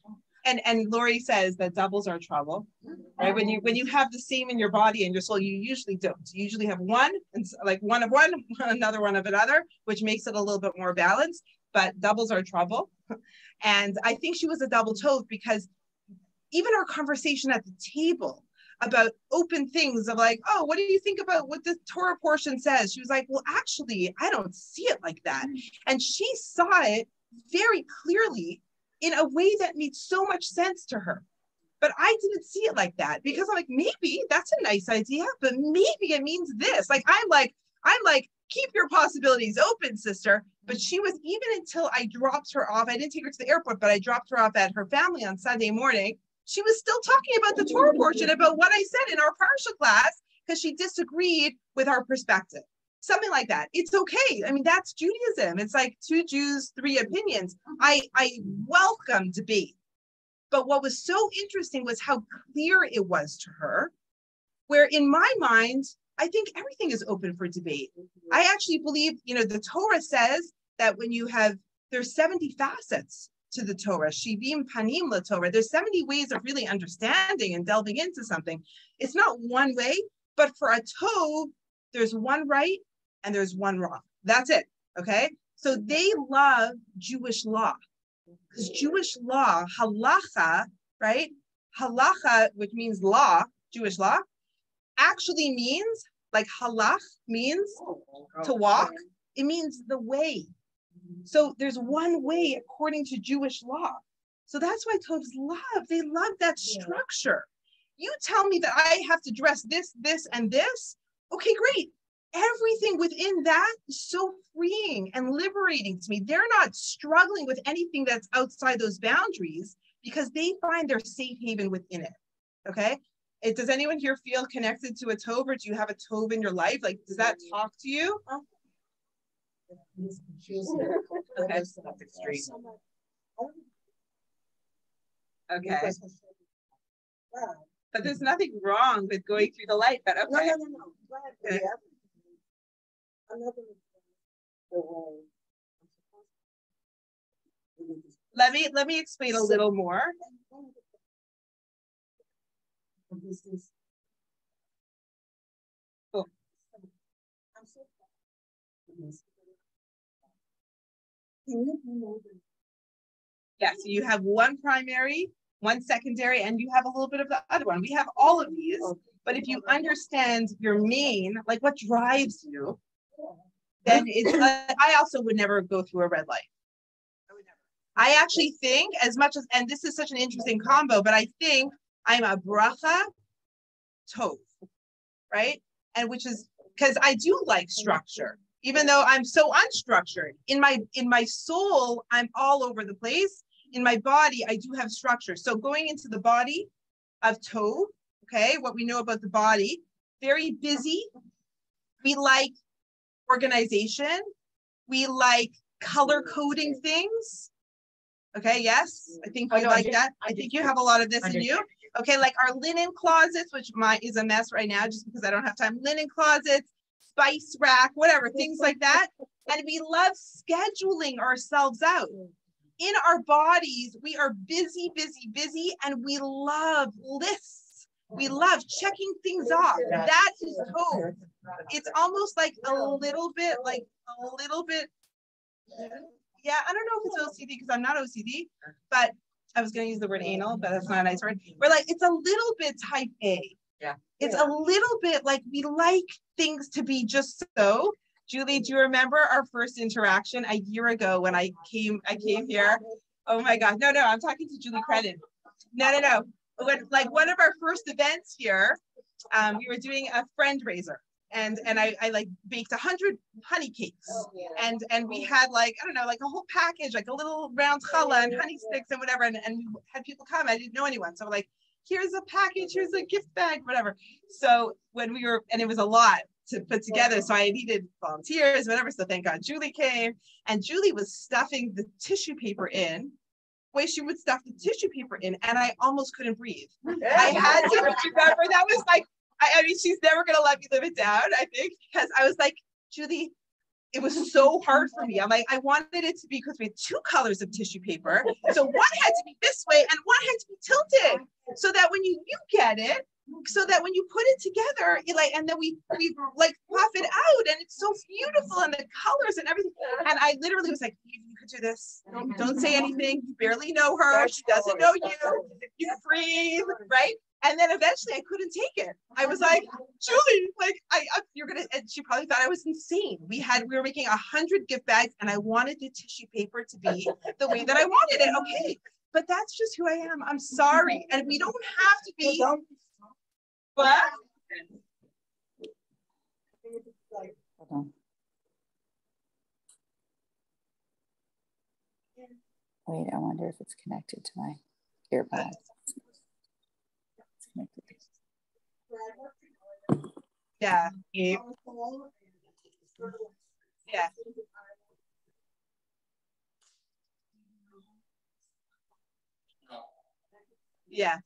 and and Lori says that doubles are trouble, right? When you when you have the same in your body and your soul, you usually don't. You usually have one and like one of one, another one of another, which makes it a little bit more balanced. But doubles are trouble, and I think she was a double Tov because even our conversation at the table about open things of like, oh, what do you think about what the Torah portion says? She was like, well, actually, I don't see it like that. Mm. And she saw it very clearly in a way that made so much sense to her. But I didn't see it like that because I'm like, maybe that's a nice idea, but maybe it means this. Like, I'm like, I'm like, keep your possibilities open, sister. But she was even until I dropped her off. I didn't take her to the airport, but I dropped her off at her family on Sunday morning she was still talking about the Torah portion, about what I said in our Parsha class, because she disagreed with our perspective. Something like that. It's okay. I mean, that's Judaism. It's like two Jews, three opinions. Mm-hmm. I, I welcome debate. But what was so interesting was how clear it was to her, where in my mind, I think everything is open for debate. Mm-hmm. I actually believe, you know, the Torah says that when you have, there's 70 facets to the Torah, Shivim Panim La Torah. There's 70 ways of really understanding and delving into something. It's not one way, but for a Tov, there's one right and there's one wrong. That's it. Okay. So they love Jewish law because Jewish law, halacha, right? Halacha, which means law, Jewish law, actually means like halach means to walk. It means the way. So there's one way according to Jewish law. So that's why Tovs love, they love that structure. You tell me that I have to dress this, this, and this. Okay, great. Everything within that is so freeing and liberating to me. They're not struggling with anything that's outside those boundaries because they find their safe haven within it. Okay. It, does anyone here feel connected to a Tov or do you have a Tov in your life? Like, does that talk to you? Okay. Okay. But there's nothing wrong with going through the light, but okay. No, no, no, no. Let me let me explain a little more. Oh. Yeah, so you have one primary, one secondary, and you have a little bit of the other one. We have all of these, but if you understand your main, like what drives you, then it's, I also would never go through a red light. I actually think as much as, and this is such an interesting combo, but I think I'm a bracha tov, right? And which is, because I do like structure even though I'm so unstructured. In my in my soul, I'm all over the place. In my body, I do have structure. So going into the body of Tov, okay, what we know about the body, very busy. We like organization. We like color coding things. Okay, yes, I think you like that. I think you have a lot of this in you. Okay, like our linen closets, which my is a mess right now just because I don't have time. Linen closets, spice rack, whatever, things like that. And we love scheduling ourselves out. In our bodies, we are busy, busy, busy, and we love lists. We love checking things off. That is hope. It's almost like a little bit, like a little bit. Yeah, I don't know if it's OCD because I'm not OCD, but I was going to use the word anal, but that's not a nice word. We're like, it's a little bit type A. Yeah. It's a little bit like we like things to be just so. Julie, do you remember our first interaction a year ago when I came I came here? Oh my god. No, no, I'm talking to Julie Credit. No, no, no. When like one of our first events here, um, we were doing a friend raiser. and and I, I like baked a hundred honey cakes. Oh, yeah. and and we had like I don't know like a whole package like a little round challah and honey sticks and whatever and, and we had people come. I didn't know anyone. So like here's a package here's a gift bag whatever. So when we were and it was a lot to put together. So I needed volunteers whatever. So thank God Julie came and Julie was stuffing the tissue paper in way she would stuff the tissue paper in and I almost couldn't breathe I had to remember that was like, I, I mean, she's never gonna let me live it down, I think, because I was like, Julie, it was so hard for me. I'm like, I wanted it to be because we had two colors of tissue paper. So one had to be this way and one had to be tilted. So that when you you get it, so that when you put it together, like, and then we we like puff it out and it's so beautiful and the colors and everything. And I literally was like, you, you could do this. Don't, don't say anything. You barely know her. She doesn't know you. You breathe, right? And then eventually I couldn't take it. I was like, Julie, like I, I you're gonna and she probably thought I was insane. We had we were making a hundred gift bags and I wanted the tissue paper to be the way that I wanted it. Okay. But that's just who I am. I'm sorry. And we don't have to be what? Wait, I wonder if it's connected to my earbuds. Yeah. Yeah. Yeah. Yeah.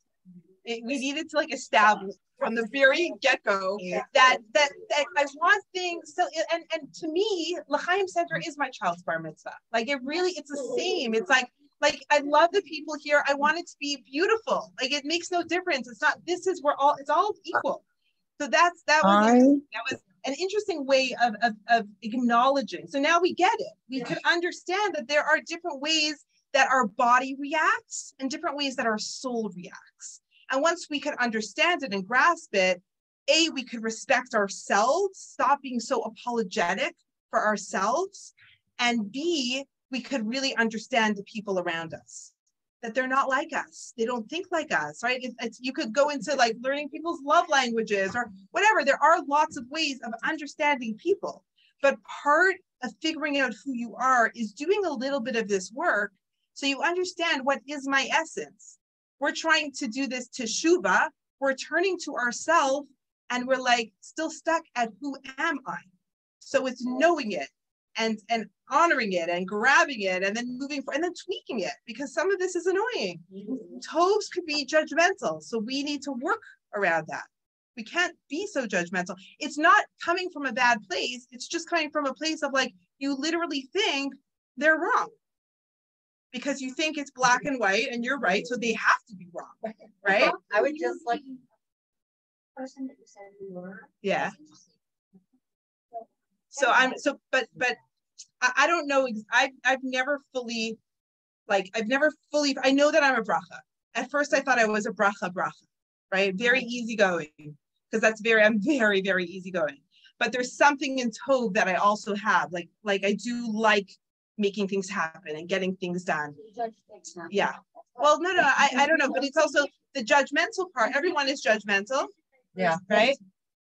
It- we needed to like establish from the very get-go that that that I want things so and and to me L'chaim Center is my child's bar mitzvah. Like it really it's the same. It's like like I love the people here. I want it to be beautiful. Like it makes no difference. It's not this is we're all it's all equal. So that's that was I that was an interesting way of, of, of acknowledging. So now we get it. We could understand that there are different ways that our body reacts and different ways that our soul reacts. And once we could understand it and grasp it, A, we could respect ourselves, stop being so apologetic for ourselves. And B, we could really understand the people around us that they're not like us. They don't think like us, right? It, it's, you could go into like learning people's love languages or whatever. There are lots of ways of understanding people. But part of figuring out who you are is doing a little bit of this work so you understand what is my essence. We're trying to do this teshuva. We're turning to ourselves and we're like still stuck at who am I? So it's knowing it and and honoring it and grabbing it and then moving for and then tweaking it because some of this is annoying. Mm-hmm. Tovs could be judgmental. So we need to work around that. We can't be so judgmental. It's not coming from a bad place. It's just coming from a place of like, you literally think they're wrong because you think it's black and white and you're right. So they have to be wrong. Right. I would just like, Person that you said you were. Yeah. So I'm so, but, but I, I don't know. I've, I've never fully, like, I've never fully, I know that I'm a bracha. At first I thought I was a bracha bracha, right? Very mm-hmm. easygoing because that's very, I'm very, very easygoing. But there's something in Tov that I also have. Like, like I do like making things happen and getting things done. Yeah. Well, no, no, I, I don't know, but it's also the judgmental part. Everyone is judgmental. Yeah. Right?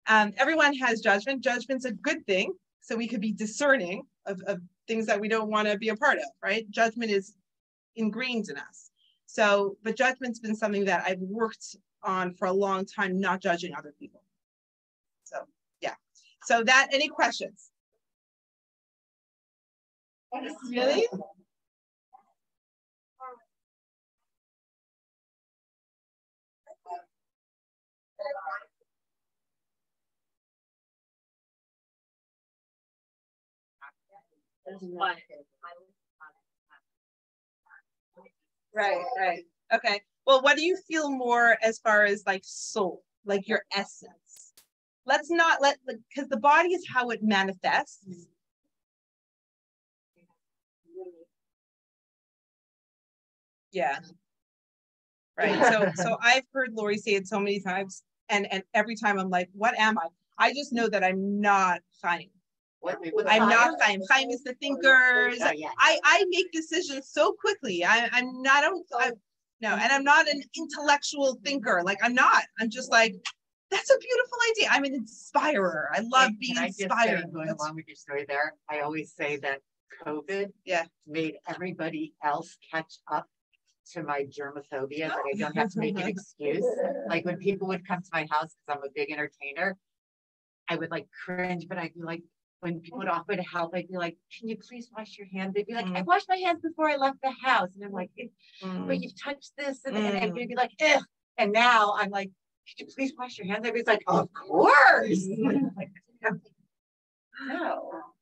Um, everyone has judgment. Judgment's a good thing. So we could be discerning of, of things that we don't want to be a part of, right? Judgment is ingrained in us. So, but judgment's been something that I've worked on for a long time, not judging other people. So, yeah. So that, any questions? Really? Right, right. Okay. Well, what do you feel more as far as like soul, like your essence? Let's not let, because the body is how it manifests. Yeah. Right. So, so I've heard Lori say it so many times, and and every time I'm like, what am I? I just know that I'm not Chaim. I'm not Chaim. Chaim is the oh, thinkers. Oh, I I make decisions so quickly. I I'm not. I, I, no, and I'm not an intellectual thinker. Like I'm not. I'm just like, That's a beautiful idea. I'm an inspirer. I love being I just say, inspired. Going along with your story there, I always say that COVID. Yeah. Made everybody else catch up to my germophobia, that I don't have to make an excuse. Like when people would come to my house, because I'm a big entertainer, I would like cringe, but I'd be like, when people would offer to help, I'd be like, can you please wash your hands? They'd be like, I Mm. washed my hands before I left the house. And I'm like, "Eh, Mm. but you've touched this and, and I'm Mm. be like, eh. And now I'm like, could you please wash your hands? I Everybody's like, of course. Like, No.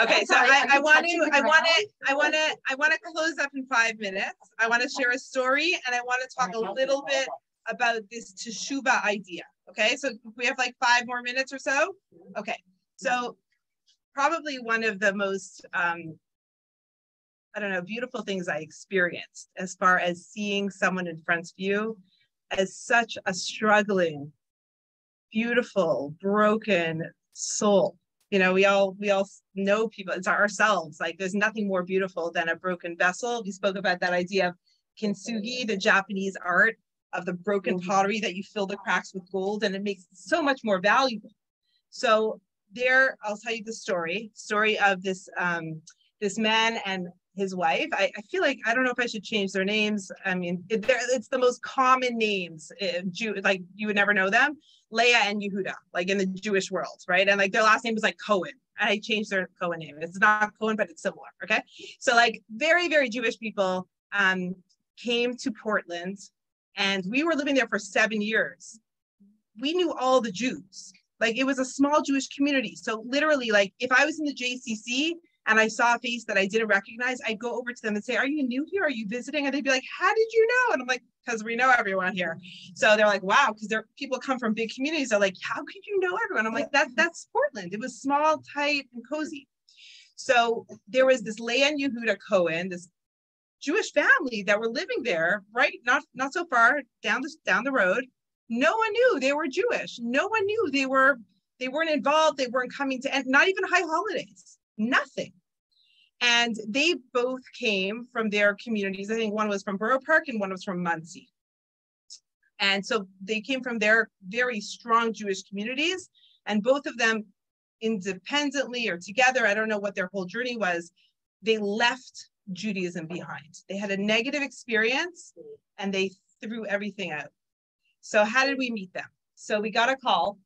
Okay, so. I, I want to, I want to. I want to, I want to close up in five minutes. I want to share a story and I want to talk a little bit about this teshuva idea. Okay, so we have like five more minutes or so. Okay, so probably one of the most, um, I don't know, beautiful things I experienced as far as seeing someone in front of you as such a struggling, beautiful, broken soul. You know, we all we all know people. It's ourselves. Like there's nothing more beautiful than a broken vessel. We spoke about that idea of kintsugi, the Japanese art of the broken pottery that you fill the cracks with gold, and it makes it so much more valuable. So there, I'll tell you the story. Story of this um, this man and his wife. I, I feel like I don't know if I should change their names. I mean, it, it's the most common names. uh, Jew, like you would never know them. Leah and Yehuda, like in the Jewish world, right? And like their last name was like Cohen. I changed their Cohen name. It's not Cohen, but it's similar. Okay. So like very, very Jewish people um, came to Portland and we were living there for seven years. We knew all the Jews. Like it was a small Jewish community. So literally, like if I was in the JCC and I saw a face that I didn't recognize, I'd go over to them and say, Are you new here? Are you visiting? And they'd be like, How did you know? And I'm like, Because we know everyone here. So they're like, Wow, because they're people come from big communities. They're like, How could you know everyone? I'm like, That that's Portland. It was small, tight, and cozy. So there was this Leah Yehuda Cohen, this Jewish family that were living there, right? Not not so far down the down the road. No one knew they were Jewish. No one knew they were they weren't involved. They weren't coming to not even high holidays. Nothing. And they both came from their communities. I think one was from Borough Park and one was from Monsey. And so they came from their very strong Jewish communities, and both of them independently or together, I don't know what their whole journey was, they left Judaism behind. They had a negative experience and they threw everything out. So, how did we meet them? So, we got a call.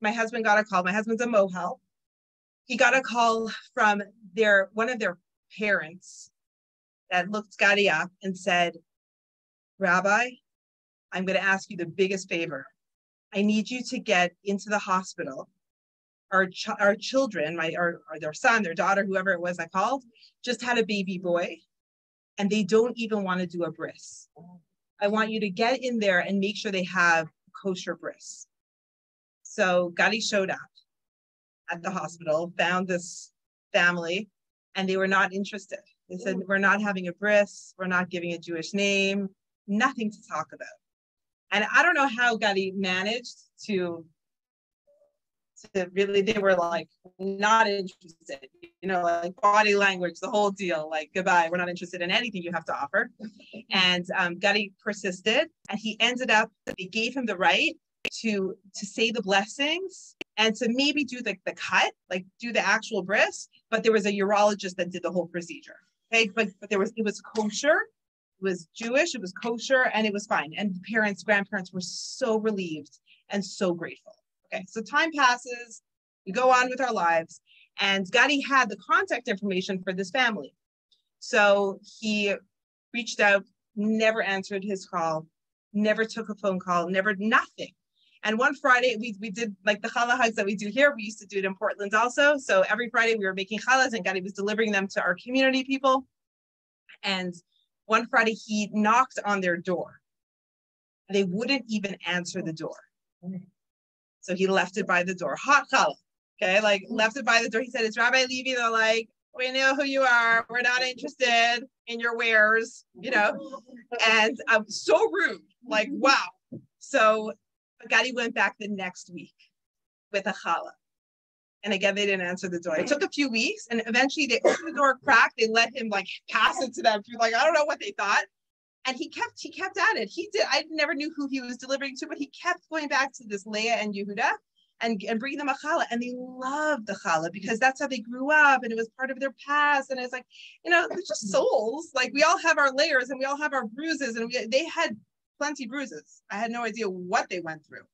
My husband got a call. My husband's a mohel. He got a call from their one of their parents that looked Gadi up and said, Rabbi, I'm going to ask you the biggest favor. I need you to get into the hospital. Our, ch- our children, my or their son, their daughter, whoever it was I called, just had a baby boy, and they don't even want to do a bris. I want you to get in there and make sure they have kosher bris. So Gadi showed up at the hospital, found this family, and they were not interested. They said, We're not having a bris, we're not giving a Jewish name, nothing to talk about. And I don't know how Gadi managed to, to really, they were like not interested, you know, like body language, the whole deal, like goodbye, we're not interested in anything you have to offer. And um, Gadi persisted and he ended up, they gave him the right to to say the blessings and to maybe do the, the cut, like do the actual bris, but there was a urologist that did the whole procedure. Okay, but, but there was it was kosher, it was Jewish, it was kosher, and it was fine. And parents, grandparents were so relieved and so grateful. Okay, so time passes, we go on with our lives, and Gadi had the contact information for this family. So he reached out, never answered his call, never took a phone call, never nothing. And one Friday, we, we did like the challah hugs that we do here. We used to do it in Portland also. So every Friday we were making challahs and Gadi was delivering them to our community people. And one Friday he knocked on their door. They wouldn't even answer the door. So he left it by the door. Hot challah. Okay, like left it by the door. He said, It's Rabbi Levy. They're like, we know who you are. We're not interested in your wares, you know. And I'm so rude, like, wow. So Gadi went back the next week with a challah. And again, they didn't answer the door. It took a few weeks, and eventually they opened the door crack. They let him like pass it to them. Like I don't know what they thought, and he kept he kept at it. He did. I never knew who he was delivering to, but he kept going back to this Leah and Yehuda, and and bringing them a challah, and they loved the challah because that's how they grew up, and it was part of their past. And it's like, you know, they're just souls. Like we all have our layers, and we all have our bruises, and we, they had plenty bruises. I had no idea what they went through.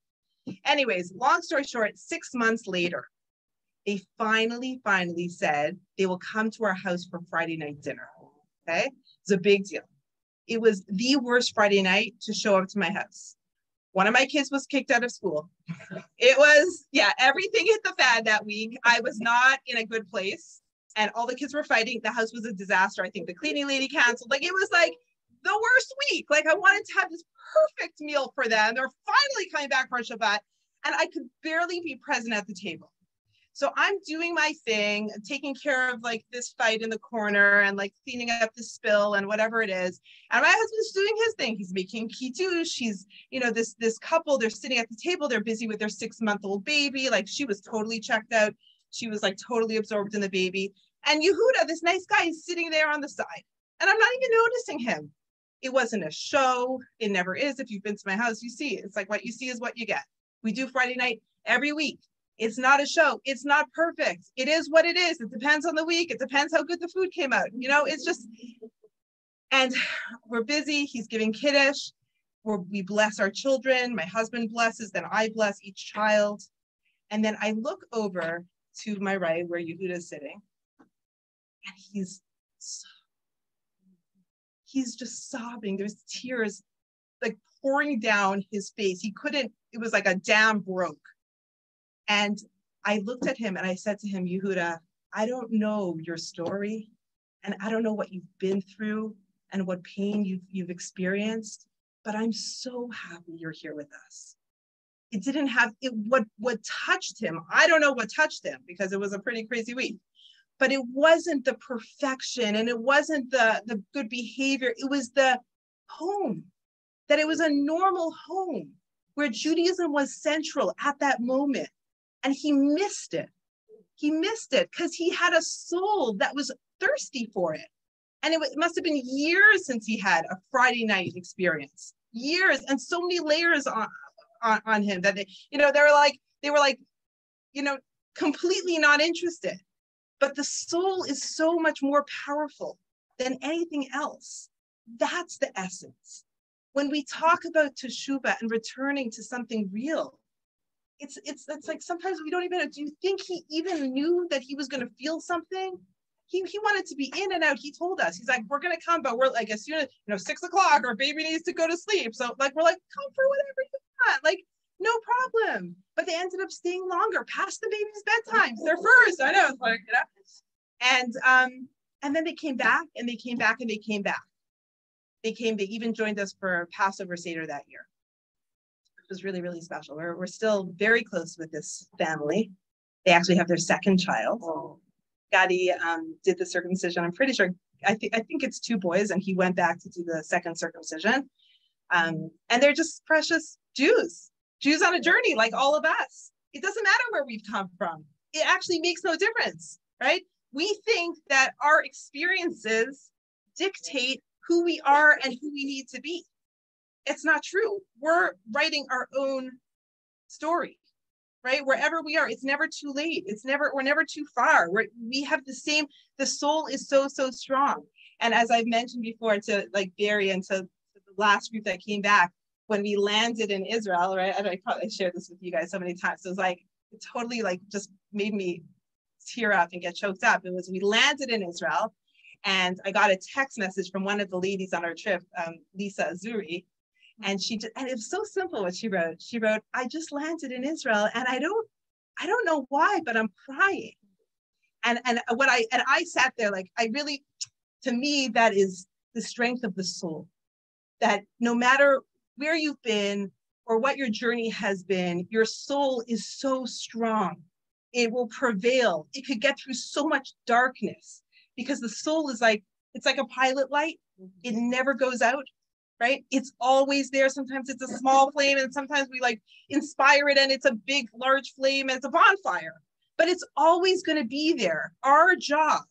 Anyways, long story short, six months later, they finally, finally said they will come to our house for Friday night dinner. Okay, it's a big deal it was the worst Friday night to show up to my house. One of my kids was kicked out of school. It was, yeah, everything hit the fan that week. I was not in a good place and all the kids were fighting. The house was a disaster. I think the cleaning lady canceled. Like it was like the worst week. Like I wanted to have this perfect meal for them. They're finally coming back for Shabbat and I could barely be present at the table. So I'm doing my thing, taking care of like this fight in the corner and like cleaning up the spill and whatever it is. And my husband's doing his thing. He's making kiddush. He's, you know, this this couple, they're sitting at the table, they're busy with their six-month-old baby. Like she was totally checked out. She was like totally absorbed in the baby. And Yehuda, this nice guy, is sitting there on the side. And I'm not even noticing him. It wasn't a show. It never is. If you've been to my house, you see it. It's like what you see is what you get. We do Friday night every week. It's not a show. It's not perfect. It is what it is. It depends on the week. It depends how good the food came out. You know, it's just, and we're busy. He's giving kiddush. We're, we bless our children. My husband blesses, then I bless each child. And then I look over to my right where Yehuda is sitting, and he's he's just sobbing. There's tears like pouring down his face. He couldn't, it was like a dam broke. And I looked at him and I said to him, Yehuda, I don't know your story and I don't know what you've been through and what pain you've, you've experienced, but I'm so happy you're here with us. It didn't have it what what touched him. I don't know what touched him because it was a pretty crazy week. But it wasn't the perfection and it wasn't the the good behavior. It was the home. That it was a normal home where Judaism was central at that moment and he missed it. He missed it because he had a soul that was thirsty for it. And it, must have been years since he had a Friday night experience, years, and so many layers on, on, on him that they, you know, they were like, they were like, you know, completely not interested. But the soul is so much more powerful than anything else. That's the essence. When we talk about teshuva and returning to something real, it's it's it's like sometimes we don't even do you think he even knew that he was going to feel something he, he wanted to be in and out he told us he's like we're going to come but we're like as soon as you know six o'clock our baby needs to go to sleep so like we're like come for whatever you want like no problem but they ended up staying longer past the baby's bedtime they're first i know like you know and um and then they came back and they came back and they came back they came they even joined us for passover seder that year which was really, really special. We're, we're still very close with this family. They actually have their second child. Oh. Gadi um, did the circumcision. I'm pretty sure, I, think I think it's two boys, and he went back to do the second circumcision. Um, and they're just precious Jews, Jews on a journey like all of us. It doesn't matter where we've come from, it actually makes no difference, right? We think that our experiences dictate who we are and who we need to be it's not true. We're writing our own story, right? Wherever we are, it's never too late. It's never, we're never too far. We're, we have the same, the soul is so, so strong. And as I've mentioned before to like Barry and to, to the last group that came back, when we landed in Israel, right? And I probably shared this with you guys so many times. So it was like, it totally like just made me tear up and get choked up. It was, we landed in Israel and I got a text message from one of the ladies on our trip, um, Lisa Azuri, and she just, and it was so simple what she wrote. She wrote, I just landed in Israel and I don't, I don't know why, but I'm crying. And and what I and I sat there like I really, to me, that is the strength of the soul. That no matter where you've been or what your journey has been, your soul is so strong. It will prevail. It could get through so much darkness because the soul is like, it's like a pilot light. Mm-hmm. It never goes out right? It's always there. Sometimes it's a small flame, and sometimes we like inspire it and it's a big, large flame and it's a bonfire, but it's always going to be there. Our job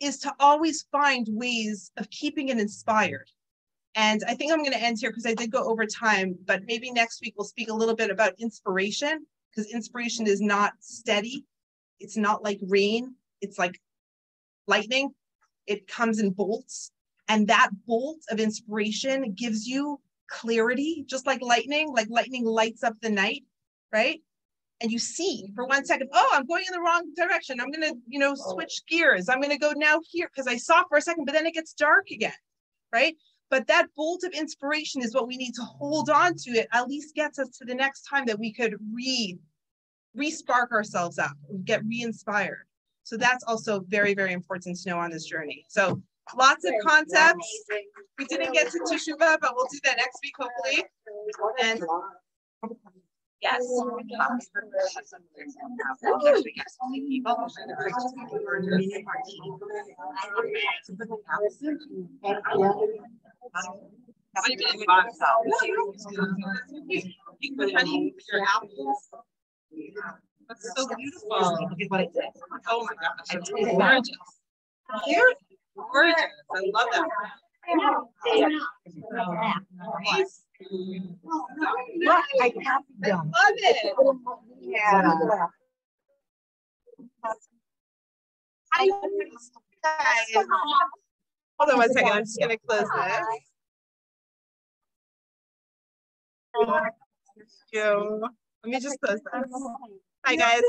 is to always find ways of keeping it inspired. And I think I'm going to end here because I did go over time, but maybe next week we'll speak a little bit about inspiration because inspiration is not steady. It's not like rain. It's like lightning. It comes in bolts. And that bolt of inspiration gives you clarity, just like lightning, like lightning lights up the night, right? And you see for one second, oh, I'm going in the wrong direction. I'm going to, you know, oh. switch gears. I'm going to go now here because I saw for a second, but then it gets dark again, right? But that bolt of inspiration is what we need to hold on to. It at least gets us to the next time that we could read, re-spark ourselves up, get re-inspired. So that's also very, very important to know on this journey. So lots of concepts. We didn't get to Teshuva, but we'll do that next week, hopefully. And Yes. That's so beautiful. Oh my gosh, gorgeous. Here, gorgeous. I love that. Nice. I have I love it. Yeah. Guys. Hold on one second. I'm just gonna close this. Thank you. Let me just close this. Hi, guys.